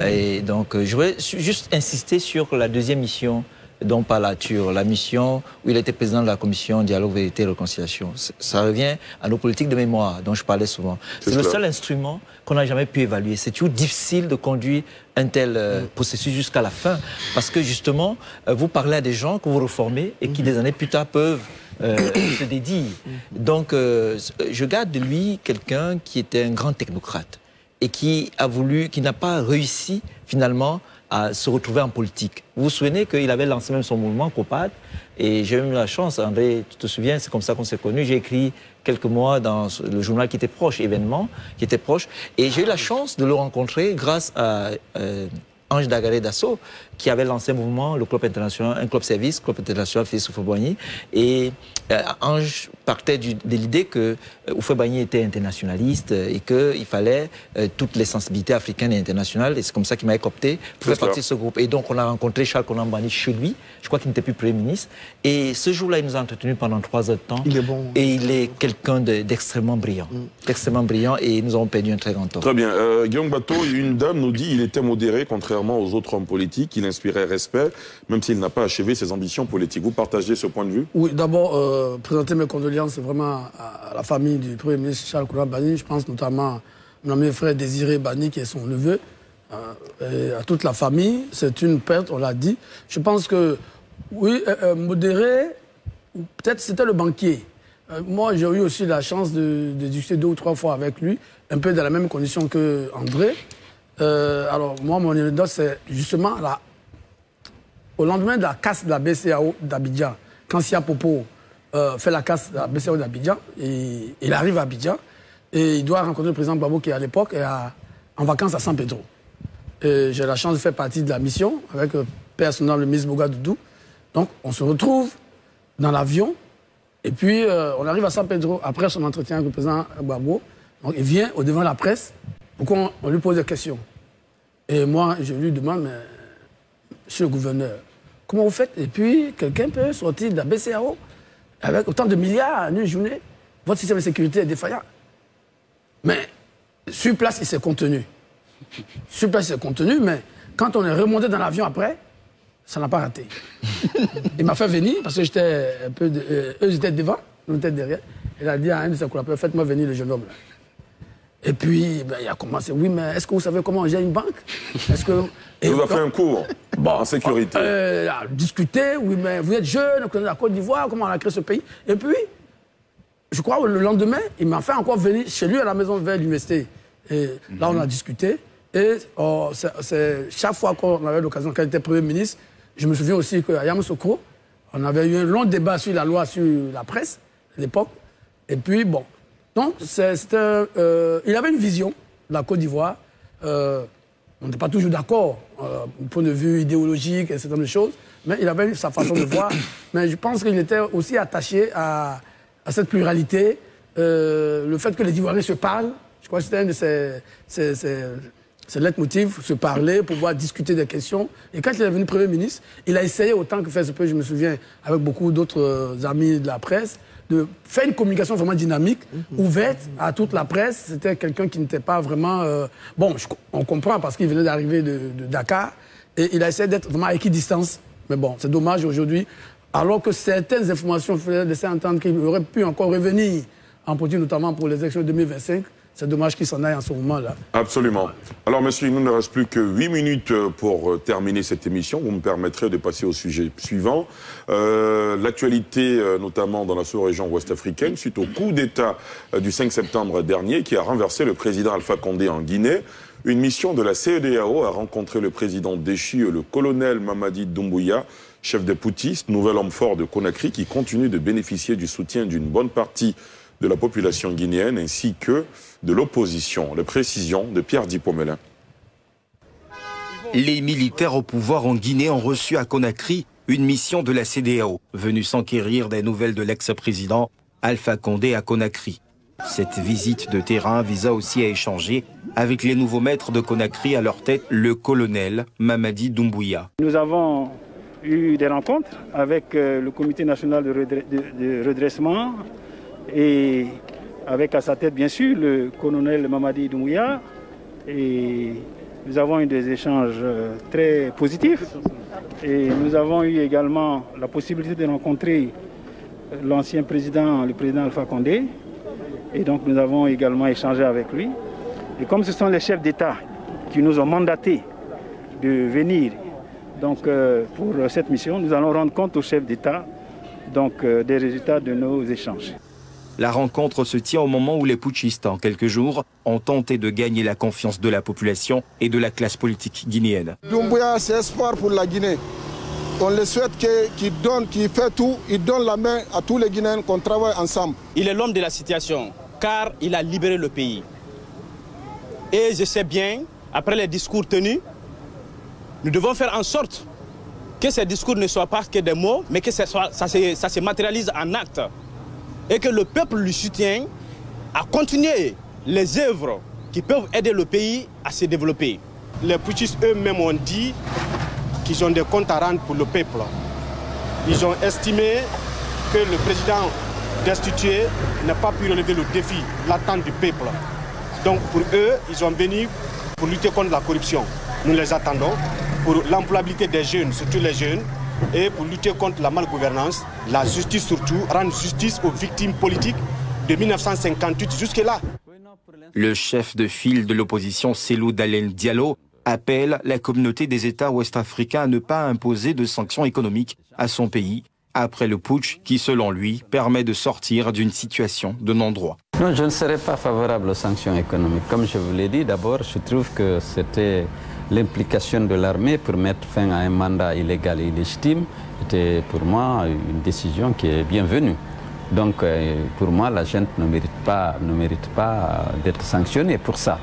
Et donc, euh, je voudrais juste insister sur la deuxième mission dont parle Arthur, la mission où il était président de la commission Dialogue, Vérité et Réconciliation. Ça revient à nos politiques de mémoire dont je parlais souvent. C'est le seul instrument qu'on n'a jamais pu évaluer. C'est toujours difficile de conduire un tel euh, processus jusqu'à la fin parce que justement, euh, vous parlez à des gens que vous reformez et qui des années plus tard peuvent euh, <coughs> se dédier. Donc, je garde de lui quelqu'un qui était un grand technocrate et qui a voulu, qui n'a pas réussi finalement à se retrouver en politique. Vous vous souvenez qu'il avait lancé même son mouvement COPAD et j'ai eu la chance, André, tu te souviens, c'est comme ça qu'on s'est connus. J'ai écrit quelques mois dans le journal qui était proche, événement, qui était proche. Et j'ai eu la chance de le rencontrer grâce à euh, Ange Dagaré Dasso, qui avait lancé un mouvement, le club international, un club service, club international Fils Oufouboigny. Et euh, Ange partait de l'idée que euh, était internationaliste et qu'il fallait euh, toutes les sensibilités africaines et internationales. Et c'est comme ça qu'il m'a coopté pour faire partie de ce groupe. Et donc, on a rencontré Charles Konambani chez lui. Je crois qu'il n'était plus Premier ministre. Et ce jour-là, il nous a entretenus pendant trois heures de temps. Il est bon. Et il est quelqu'un d'extrêmement brillant. Mm. Extrêmement brillant. Et nous avons perdu un très grand temps. Très bien. Euh, Guillaume Bateau, une dame nous dit qu'il était modéré, contrairement aux autres hommes politiques. Il inspirait respect, même s'il n'a pas achevé ses ambitions politiques. Vous partagez ce point de vue? Oui, d'abord, euh, présenter mes condoléances vraiment à la famille du Premier ministre Charles Koura Bani. Je pense notamment à mon frère Désiré Bani, qui est son neveu, euh, et à toute la famille. C'est une perte, on l'a dit. Je pense que, oui, euh, modéré, peut-être c'était le banquier. moi, j'ai eu aussi la chance de, de, discuter deux ou trois fois avec lui, un peu dans la même condition que André. alors, moi, mon anecdote, c'est justement la au lendemain de la casse de la BCAO d'Abidjan, quand Sia Popo euh, fait la casse de la BCAO d'Abidjan, il arrive à Abidjan et il doit rencontrer le président Babo qui, à l'époque, est en vacances à San Pedro. J'ai la chance de faire partie de la mission avec le euh, personnel, le ministre Bougadoudou. Donc, on se retrouve dans l'avion et puis euh, on arrive à San Pedro après son entretien avec le président Babo. Donc, il vient au devant de la presse pour qu'on lui pose des questions. Et moi, je lui demande, mais, monsieur le gouverneur, Comment vous faites? Et puis, quelqu'un peut sortir de la BCAO avec autant de milliards en une journée. Votre système de sécurité est défaillant. Mais sur place, il s'est contenu. Sur place, il s'est contenu, mais quand on est remonté dans l'avion après, ça n'a pas raté. il m'a fait venir parce que j'étais un peu. Euh, eux étaient devant, nous étions derrière. Il a dit à un de ses collaborateurs Faites-moi venir le jeune homme là. Et puis, ben, il a commencé, oui, mais est-ce que vous savez comment j'ai une banque? Est-ce que... Et vous avez fait un cours <laughs> bon, en sécurité. Euh, discuter, oui, mais vous êtes jeune, vous connaissez la Côte d'Ivoire, comment on a créé ce pays. Et puis, je crois, le lendemain, il m'a fait encore venir chez lui à la maison vers l'université. Et là, on a discuté. Et oh, chaque fois qu'on avait l'occasion, quand il était Premier ministre, je me souviens aussi qu'à Yamoussoukro, on avait eu un long débat sur la loi sur la presse, à l'époque. Et puis, bon, donc, euh, il avait une vision de la Côte d'Ivoire. Euh, on n'était pas toujours d'accord, euh, du point de vue idéologique et certain de choses, mais il avait sa façon de voir. <coughs> Mais je pense qu'il était aussi attaché à, cette pluralité, le fait que les Ivoiriens se parlent. Je crois que c'était un de ses, ses, ses, leitmotivs, se parler, pouvoir discuter des questions. Et quand il est devenu Premier ministre, il a essayé autant que faire ce peu, je me souviens, avec beaucoup d'autres amis de la presse, de faire une communication vraiment dynamique, ouverte à toute la presse. C'était quelqu'un qui n'était pas vraiment... Euh, bon, on comprend parce qu'il venait d'arriver de, Dakar et il a essayé d'être vraiment à équidistance. Mais bon, c'est dommage aujourd'hui, alors que certaines informations faisaient laisser entendre qu'il aurait pu encore revenir en politique, notamment pour les élections 2025. C'est dommage qu'il s'en aille en ce moment-là. Absolument. Alors, monsieur, il ne nous reste plus que 8 minutes euh, pour euh, terminer cette émission. Vous me permettrez de passer au sujet suivant. Euh, l'actualité, notamment dans la sous-région ouest africaine, suite au coup d'État du 5 septembre dernier qui a renversé le président Alpha Condé en Guinée. Une mission de la CEDAO a rencontré le président déchu, le colonel Mamadi Doumbouya, chef des Poutistes, nouvel homme fort de Conakry, qui continue de bénéficier du soutien d'une bonne partie de la population guinéenne ainsi que de l'opposition. Les précisions de Pierre Dipomelin. Les militaires au pouvoir en Guinée ont reçu à Conakry une mission de la CDAO, venue s'enquérir des nouvelles de l'ex-président Alpha Condé à Conakry. Cette visite de terrain visa aussi à échanger avec les nouveaux maîtres de Conakry à leur tête, le colonel Mamadi Doumbouya. Nous avons eu des rencontres avec euh, le comité national de redressement et avec à sa tête bien sûr le colonel Mamadi Doumbouya. Et nous avons eu des échanges euh, très positifs. Et nous avons eu également la possibilité de rencontrer euh, l'ancien président, le président Alpha Condé. Et donc nous avons également échangé avec lui. Et comme ce sont les chefs d'État qui nous ont mandatés de venir donc, euh, pour cette mission, nous allons rendre compte aux chefs d'État des résultats de nos échanges. La rencontre se tient au moment où les putschistes, en quelques jours, ont tenté de gagner la confiance de la population et de la classe politique guinéenne. Doumbouya, c'est espoir pour la Guinée. On le souhaite qu'il donne, qu'il fait tout, il donne la main à tous les Guinéens qu'on travaille ensemble. Il est l'homme de la situation, car il a libéré le pays. Et je sais bien, après les discours tenus, nous devons faire en sorte que ces discours ne soient pas que des mots, mais que ça, soit, ça, se, ça se matérialise en actes. Et que le peuple lui soutienne à continuer les œuvres qui peuvent aider le pays à se développer. Les putschistes eux-mêmes ont dit qu'ils ont des comptes à rendre pour le peuple. Ils ont estimé que le président destitué n'a pas pu relever le défi, l'attente du peuple. Donc pour eux, ils sont venus pour lutter contre la corruption. Nous les attendons pour l'employabilité des jeunes, surtout les jeunes, et pour lutter contre la malgouvernance, la justice surtout, rendre justice aux victimes politiques de 1958 jusque-là. Le chef de file de l'opposition, Selou Dalen Diallo, appelle la communauté des États ouest-africains à ne pas imposer de sanctions économiques à son pays après le putsch qui, selon lui, permet de sortir d'une situation de non-droit. Non, je ne serais pas favorable aux sanctions économiques. Comme je vous l'ai dit, d'abord, je trouve que c'était l'implication de l'armée pour mettre fin à un mandat illégal et illégitime était pour moi une décision qui est bienvenue. Donc euh, pour moi, la gente ne mérite pas, pas d'être sanctionnée pour ça.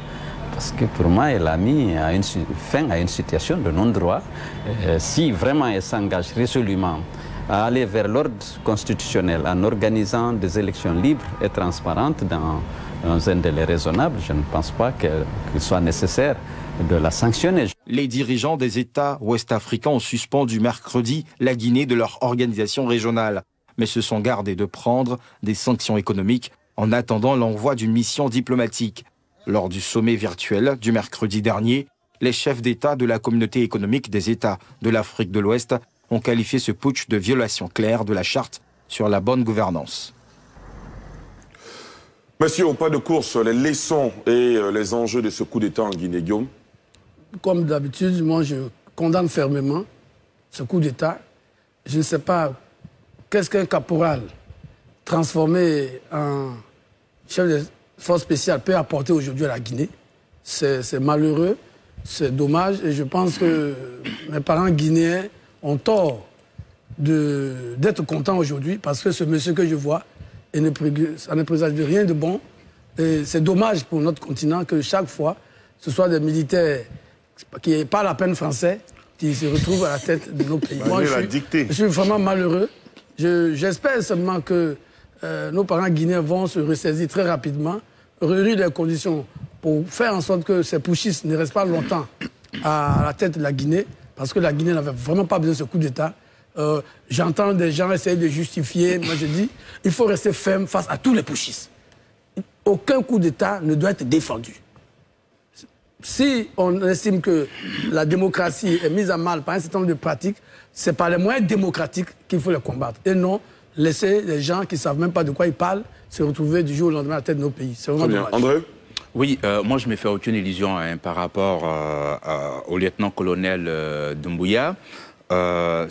Parce que pour moi, elle a mis fin à une situation de non-droit. Euh, si vraiment elle s'engage résolument à aller vers l'ordre constitutionnel en organisant des élections libres et transparentes dans, dans un délai raisonnable, je ne pense pas qu'il soit nécessaire de la sanctionner. Les dirigeants des États ouest-africains ont suspendu mercredi la Guinée de leur organisation régionale, mais se sont gardés de prendre des sanctions économiques en attendant l'envoi d'une mission diplomatique. Lors du sommet virtuel du mercredi dernier, les chefs d'État de la communauté économique des États de l'Afrique de l'Ouest ont qualifié ce putsch de violation claire de la charte sur la bonne gouvernance. Monsieur, au pas de course, les leçons et euh, les enjeux de ce coup d'État en Guinée-Guillaume Comme d'habitude, moi je condamne fermement ce coup d'État. Je ne sais pas qu'est-ce qu'un caporal transformé en chef de force spéciale peut apporter aujourd'hui à la Guinée. C'est malheureux, c'est dommage et je pense que mes parents guinéens ont tort d'être contents aujourd'hui parce que ce monsieur que je vois, ne, ça ne présage de rien de bon. Et c'est dommage pour notre continent que chaque fois, ce soit des militaires qui n'est pas la peine français qui se retrouvent à la tête de nos pays. Moi, je suis, je suis, vraiment malheureux. J'espère seulement que euh, nos parents guinéens vont se ressaisir très rapidement, réunir les conditions pour faire en sorte que ces pouchistes ne restent pas longtemps à la tête de la Guinée, parce que la Guinée n'avait vraiment pas besoin de ce coup d'État. Euh, j'entends des gens essayer de justifier. Moi, je dis, il faut rester ferme face à tous les pouchistes. Aucun coup d'État ne doit être défendu. Si on estime que la démocratie est mise à mal par un certain nombre de pratiques, c'est par les moyens démocratiques qu'il faut les combattre. Et non laisser les gens qui ne savent même pas de quoi ils parlent se retrouver du jour au lendemain à la tête de nos pays. C'est vraiment dommage. André? Oui, euh, moi je ne me fais aucune illusion hein, par rapport euh, au lieutenant-colonel euh, Doumbouya. Euh,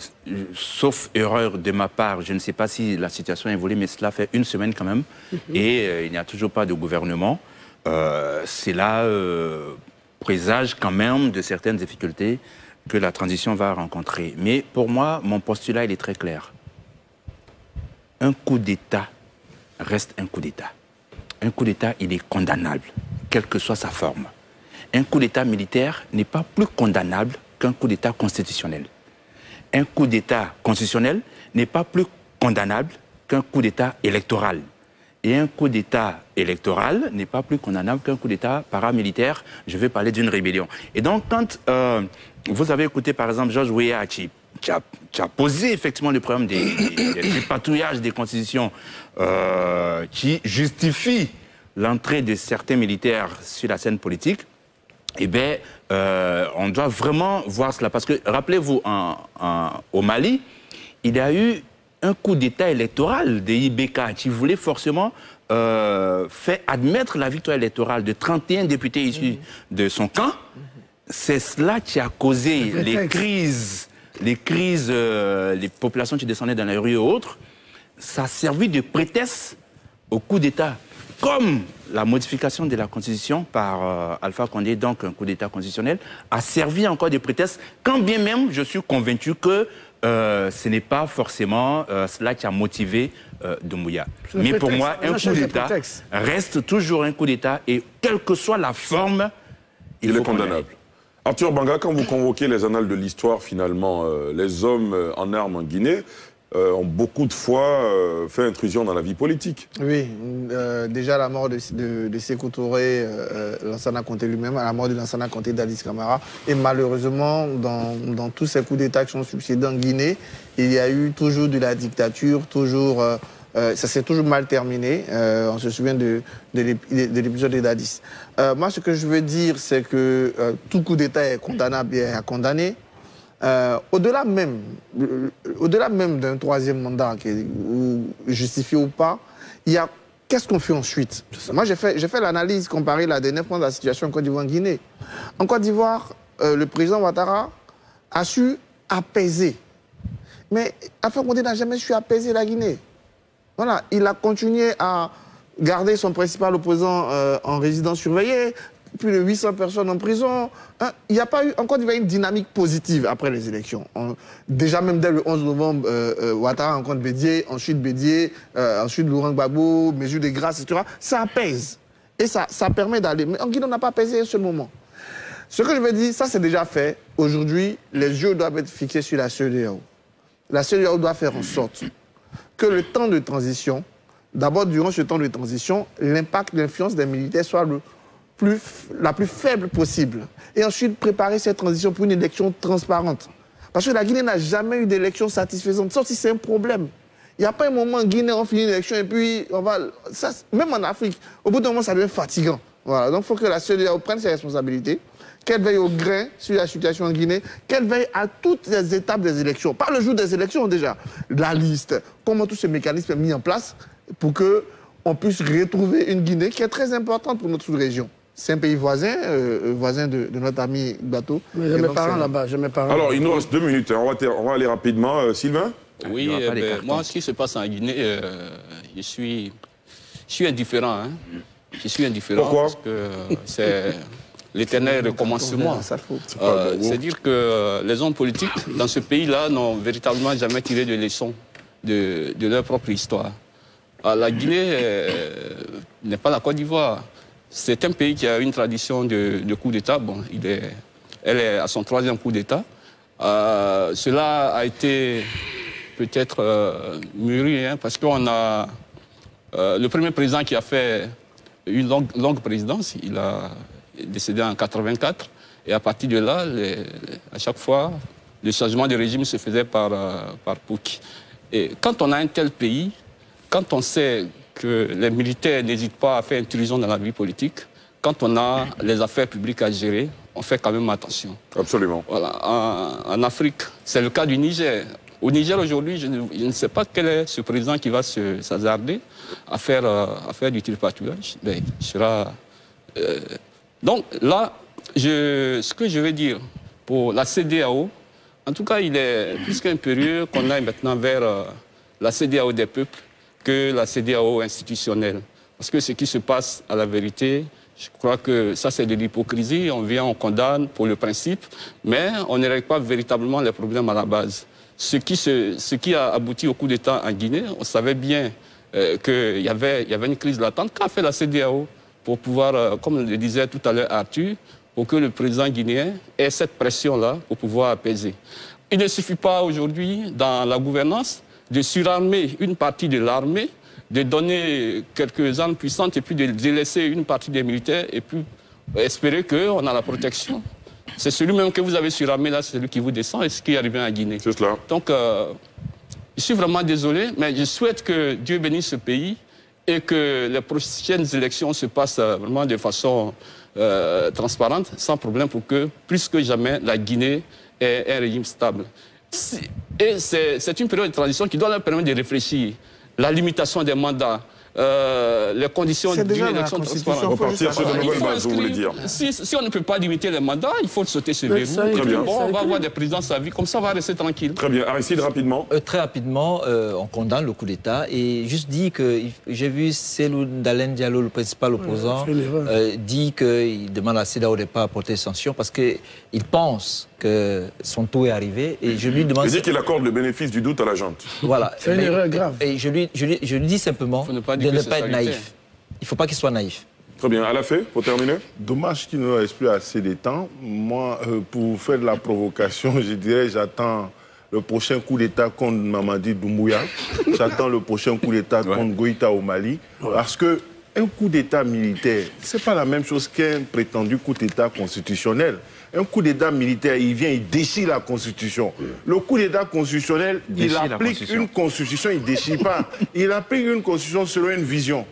sauf erreur de ma part, je ne sais pas si la situation a évolué, mais cela fait une semaine quand même, mhm. et euh, il n'y a toujours pas de gouvernement. Euh, Cela euh, présage quand même de certaines difficultés que la transition va rencontrer. Mais pour moi, mon postulat, il est très clair. Un coup d'État reste un coup d'État. Un coup d'État, il est condamnable, quelle que soit sa forme. Un coup d'État militaire n'est pas plus condamnable qu'un coup d'État constitutionnel un coup d'État constitutionnel n'est pas plus condamnable qu'un coup d'État électoral. Et un coup d'État électoral n'est pas plus condamnable qu'un coup d'État paramilitaire. Je vais parler d'une rébellion. Et donc, quand euh, vous avez écouté, par exemple, Georges Weah, qui, a, posé effectivement le problème des, des, des constitutions euh, qui justifient l'entrée de certains militaires sur la scène politique, eh bien, euh, on doit vraiment voir cela. Parce que, rappelez-vous, au Mali, il y a eu un coup d'État électoral de IBK qui voulait forcément euh, faire admettre la victoire électorale de 31 députés issus de son camp. C'est cela qui a causé les crises, les crises, euh, les populations qui descendaient dans les rues et autres. Ça a servi de prétexte au coup d'État, comme la modification de la Constitution par euh, Alpha Condé, donc un coup d'État constitutionnel, a servi encore de prétexte, quand bien même je suis convaincu que euh, ce n'est pas forcément euh, cela qui a motivé euh, Doumbouya. Mais pour moi, un coup d'État reste toujours un coup d'État et quelle que soit la forme, il, est condamnable. Arthur Banga, quand vous convoquez les annales de l'histoire, finalement, les hommes en armes en Guinée, euh, ont beaucoup de fois euh, fait intrusion dans la vie politique. Oui, euh, déjà la mort de, de, Touré, Lansana Conté lui-même, la mort de Lansana Conté d'Addis Camara. Et malheureusement, dans, dans, tous ces coups d'État qui sont succédés en Guinée, il y a eu toujours de la dictature, toujours... ça s'est toujours mal terminé. on se souvient de, de l'épisode d'Addis. moi, ce que je veux dire, c'est que tout coup d'État est condamnable et à condamner. Euh, au-delà même, euh, au-delà même d'un troisième mandat, est, justifié ou pas, il y a qu'est-ce qu'on fait ensuite? Moi, j'ai fait, j'ai fait l'analyse comparée la dernière fois de la situation en Côte d'Ivoire en Guinée. En Côte d'Ivoire, euh, le président Ouattara a su apaiser. Mais Alpha Condé n'a jamais su apaiser la Guinée. Voilà, il a continué à garder son principal opposant en résidence surveillée, plus de 800 personnes en prison. Hein, il n'y a pas eu, encore une dynamique positive après les élections. déjà, même dès le 11 novembre, euh, euh, Ouattara rencontre Bédier, ensuite Bédier, euh, ensuite Laurent Gbagbo, mesures de grâce, etc. Ça apaise. Et ça, permet d'aller. Mais en Guinée, on n'a pas apaisé ce moment. Ce que je veux dire, ça c'est déjà fait. Aujourd'hui, les yeux doivent être fixés sur la CEDEAO. La CEDEAO doit faire en sorte que le temps de transition, d'abord durant ce temps de transition, l'impact, l'influence des militaires soit le la plus faible possible. Et ensuite, préparer cette transition pour une élection transparente. Parce que la Guinée n'a jamais eu d'élection satisfaisante, sauf si c'est un problème. Il n'y a pas un moment en Guinée, on finit l'élection et puis on va... Même en Afrique, au bout d'un moment, ça devient fatigant. Voilà. Donc il faut que la CEDEAO prenne ses responsabilités, qu'elle veille au grain sur la situation en Guinée, qu'elle veille à toutes les étapes des élections. Pas le jour des élections déjà. La liste, comment tout ce mécanisme est mis en place pour qu'on puisse retrouver une Guinée qui est très importante pour notre sous-région. C'est un pays voisin, euh, euh, voisin de, notre ami Bateau. j'ai mes parents là-bas, j'ai mes parents. Alors, il nous reste deux minutes, hein. on, va aller rapidement. Euh, Sylvain Oui, ben, moi, ce qui se passe en Guinée, je, suis, je suis indifférent. Hein. Je suis indifférent Pourquoi parce que c'est l'éternel recommencement. C'est-à-dire que les hommes politiques dans ce pays-là n'ont véritablement jamais tiré de leçons de, de leur propre histoire. la Guinée n'est pas la Côte d'Ivoire. C'est un pays qui a une tradition de, coup d'État. Bon, il est, elle est à son troisième coup d'État. Euh, cela a été peut-être euh, mûri, hein, parce qu'on a euh, le premier président qui a fait une longue, présidence, il a décédé en 84, et à partir de là, à chaque fois, le changement de régime se faisait par, par Et quand on a un tel pays, quand on sait que les militaires n'hésitent pas à faire intrusion dans la vie politique. Quand on a les affaires publiques à gérer, on fait quand même attention. Absolument. Voilà. En, Afrique, c'est le cas du Niger. Au Niger aujourd'hui, je, ne sais pas quel est ce président qui va s'hasarder à faire, euh, à faire du tripatouillage. Mais il sera. Euh, donc là, je, ce que je veux dire pour la CDAO, en tout cas, il est plus qu'impérieux qu'on aille maintenant vers euh, la CDAO des peuples que la CDAO institutionnelle. Parce que ce qui se passe à la vérité, je crois que ça, c'est de l'hypocrisie. On vient, on condamne pour le principe, mais on ne règle pas véritablement les problèmes à la base. Ce qui, a abouti au coup d'État en Guinée, on savait bien euh, qu'il y avait, y avait une crise latente. Qu'a fait la CDAO pour pouvoir, euh, comme le disait tout à l'heure Arthur, pour que le président guinéen ait cette pression-là pour pouvoir apaiser? Il ne suffit pas aujourd'hui, dans la gouvernance, de surarmer une partie de l'armée, de donner quelques armes puissantes et puis de délaisser une partie des militaires et puis espérer qu'on a la protection. C'est celui-même que vous avez surarmé là, c'est celui qui vous descend et ce qui est arrivé en Guinée. C'est cela. Donc, euh, je suis vraiment désolé, mais je souhaite que Dieu bénisse ce pays et que les prochaines élections se passent euh, vraiment de façon euh, transparente, sans problème, pour que, plus que jamais, la Guinée ait un régime stable. Et c'est une période de transition qui doit leur permettre de réfléchir. La limitation des mandats, euh, les conditions d'une élection transparente. Repartir sur de nouvelles Il faut bases, vous voulez dire. inscrire- si, si on ne peut pas limiter les mandats, il faut sauter Très puis, bien. bon, on va avoir des présidents à vie, comme ça on va rester tranquille. Très bien. Aristide, rapidement. Euh, très rapidement, euh, on condamne le coup d'État et juste dit que j'ai vu Selou Dalen Diallo, le principal opposant, euh, dit qu'il demande à CEDA au départ à porter sanction parce qu'il pense que son tour est arrivé et je lui demande. Il dit qu'il accorde le bénéfice du doute à la junte. Voilà. C'est une erreur grave. Et je lui, je lui, je lui dis simplement Faut ne pas de ne pas être naïf. Il ne faut pas qu'il soit naïf. Très bien. À la fait, pour terminer Dommage qu'il ne nous reste plus assez de temps. Moi, euh, pour faire de la provocation, <laughs> je dirais j'attends le prochain coup d'État contre Mamadi Doumbouya. j'attends le prochain coup d'État contre Goïta au Mali. Parce que un coup d'État militaire, ce n'est pas la même chose qu'un prétendu coup d'État constitutionnel. Un coup d'État militaire, il vient, il déchire la Constitution. Le coup d'État constitutionnel, il Déchire applique Constitution. une Constitution, il ne déchire pas. <laughs> Il applique une Constitution selon une vision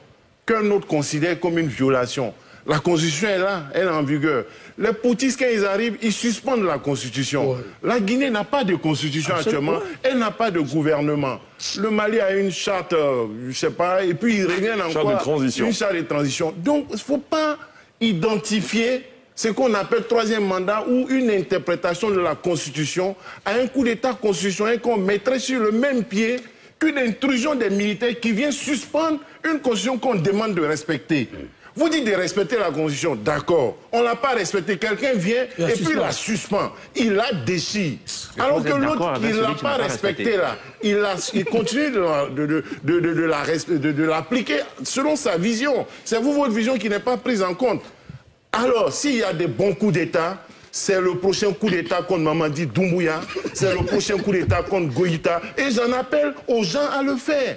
qu'un autre considère comme une violation. La Constitution est là, elle est en vigueur. Les poutistes, quand ils arrivent, ils suspendent la Constitution. La Guinée n'a pas de Constitution actuellement, elle n'a pas de gouvernement. Le Mali a une charte, euh, je ne sais pas, et puis ils reviennent Charte encore. de transition. Une charte de transition. Donc, il ne faut pas identifier ce qu'on appelle troisième mandat ou une interprétation de la Constitution à un coup d'État constitutionnel qu'on mettrait sur le même pied qu'une intrusion des militaires qui vient suspendre une constitution qu'on demande de respecter. Vous dites de respecter la constitution, d'accord. On ne l'a pas respectée. Quelqu'un vient et puis la suspend. Il la déchire. Alors que l'autre, il ne l'a qui pas n'a pas respecté respecté. là. Il, continue la de l'appliquer selon sa vision. C'est vous, votre vision qui n'est pas prise en compte. Alors, s'il y a des bons coups d'État, c'est le prochain coup d'État contre Mamadi Doumbouya, c'est le prochain coup d'État contre Goïta, et j'en appelle aux gens à le faire.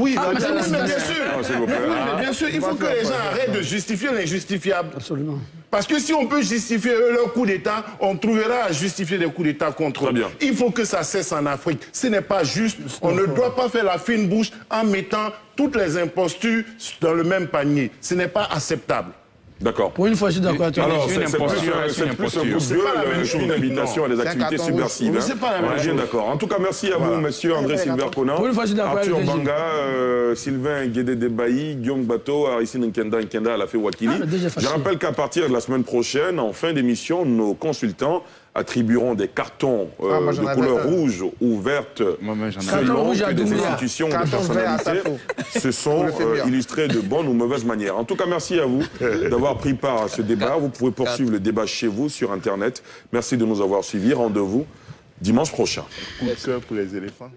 oui, Ah, mais bien sûr. S'il vous plaît. Oui, mais bien sûr, il faut que les gens arrêtent de justifier l'injustifiable. Absolument. Parce que si on peut justifier eux, leur coup d'État, on trouvera à justifier des coups d'État contre eux. Il faut que ça cesse en Afrique. Ce n'est pas juste. On ne doit pas faire la fine bouche en mettant toutes les impostures dans le même panier. Ce n'est pas acceptable. D'accord. Pour une fois, je suis d'accord avec toi. Alors, c'est plus, un- coup de gueule qu'une invitation à des activités subversives. Mais hein. c'est pas la même chose. d'accord. En tout cas, merci à vous, monsieur André Silver Conan, Pour une fois, je suis d'accord avec Arthur. Banga, euh, Sylvain Guédé Debailly, Guillaume Bateau, Aristide Nkenda Nkenda à la Wakili. Ah, Je rappelle qu'à partir de la semaine prochaine, en fin d'émission, nos consultants attribueront des cartons euh, Ah, moi, j'en de couleur rouge ou verte ai Carton selon rouge à que des institutions personnalités Tafo. se sont euh, bien. illustrés de bonne ou mauvaise manière. En tout cas, merci à vous <laughs> d'avoir pris part à ce débat. Vous pouvez poursuivre le débat chez vous sur Internet. Merci de nous avoir suivis. Rendez-vous dimanche prochain. Coup de cœur pour les éléphants.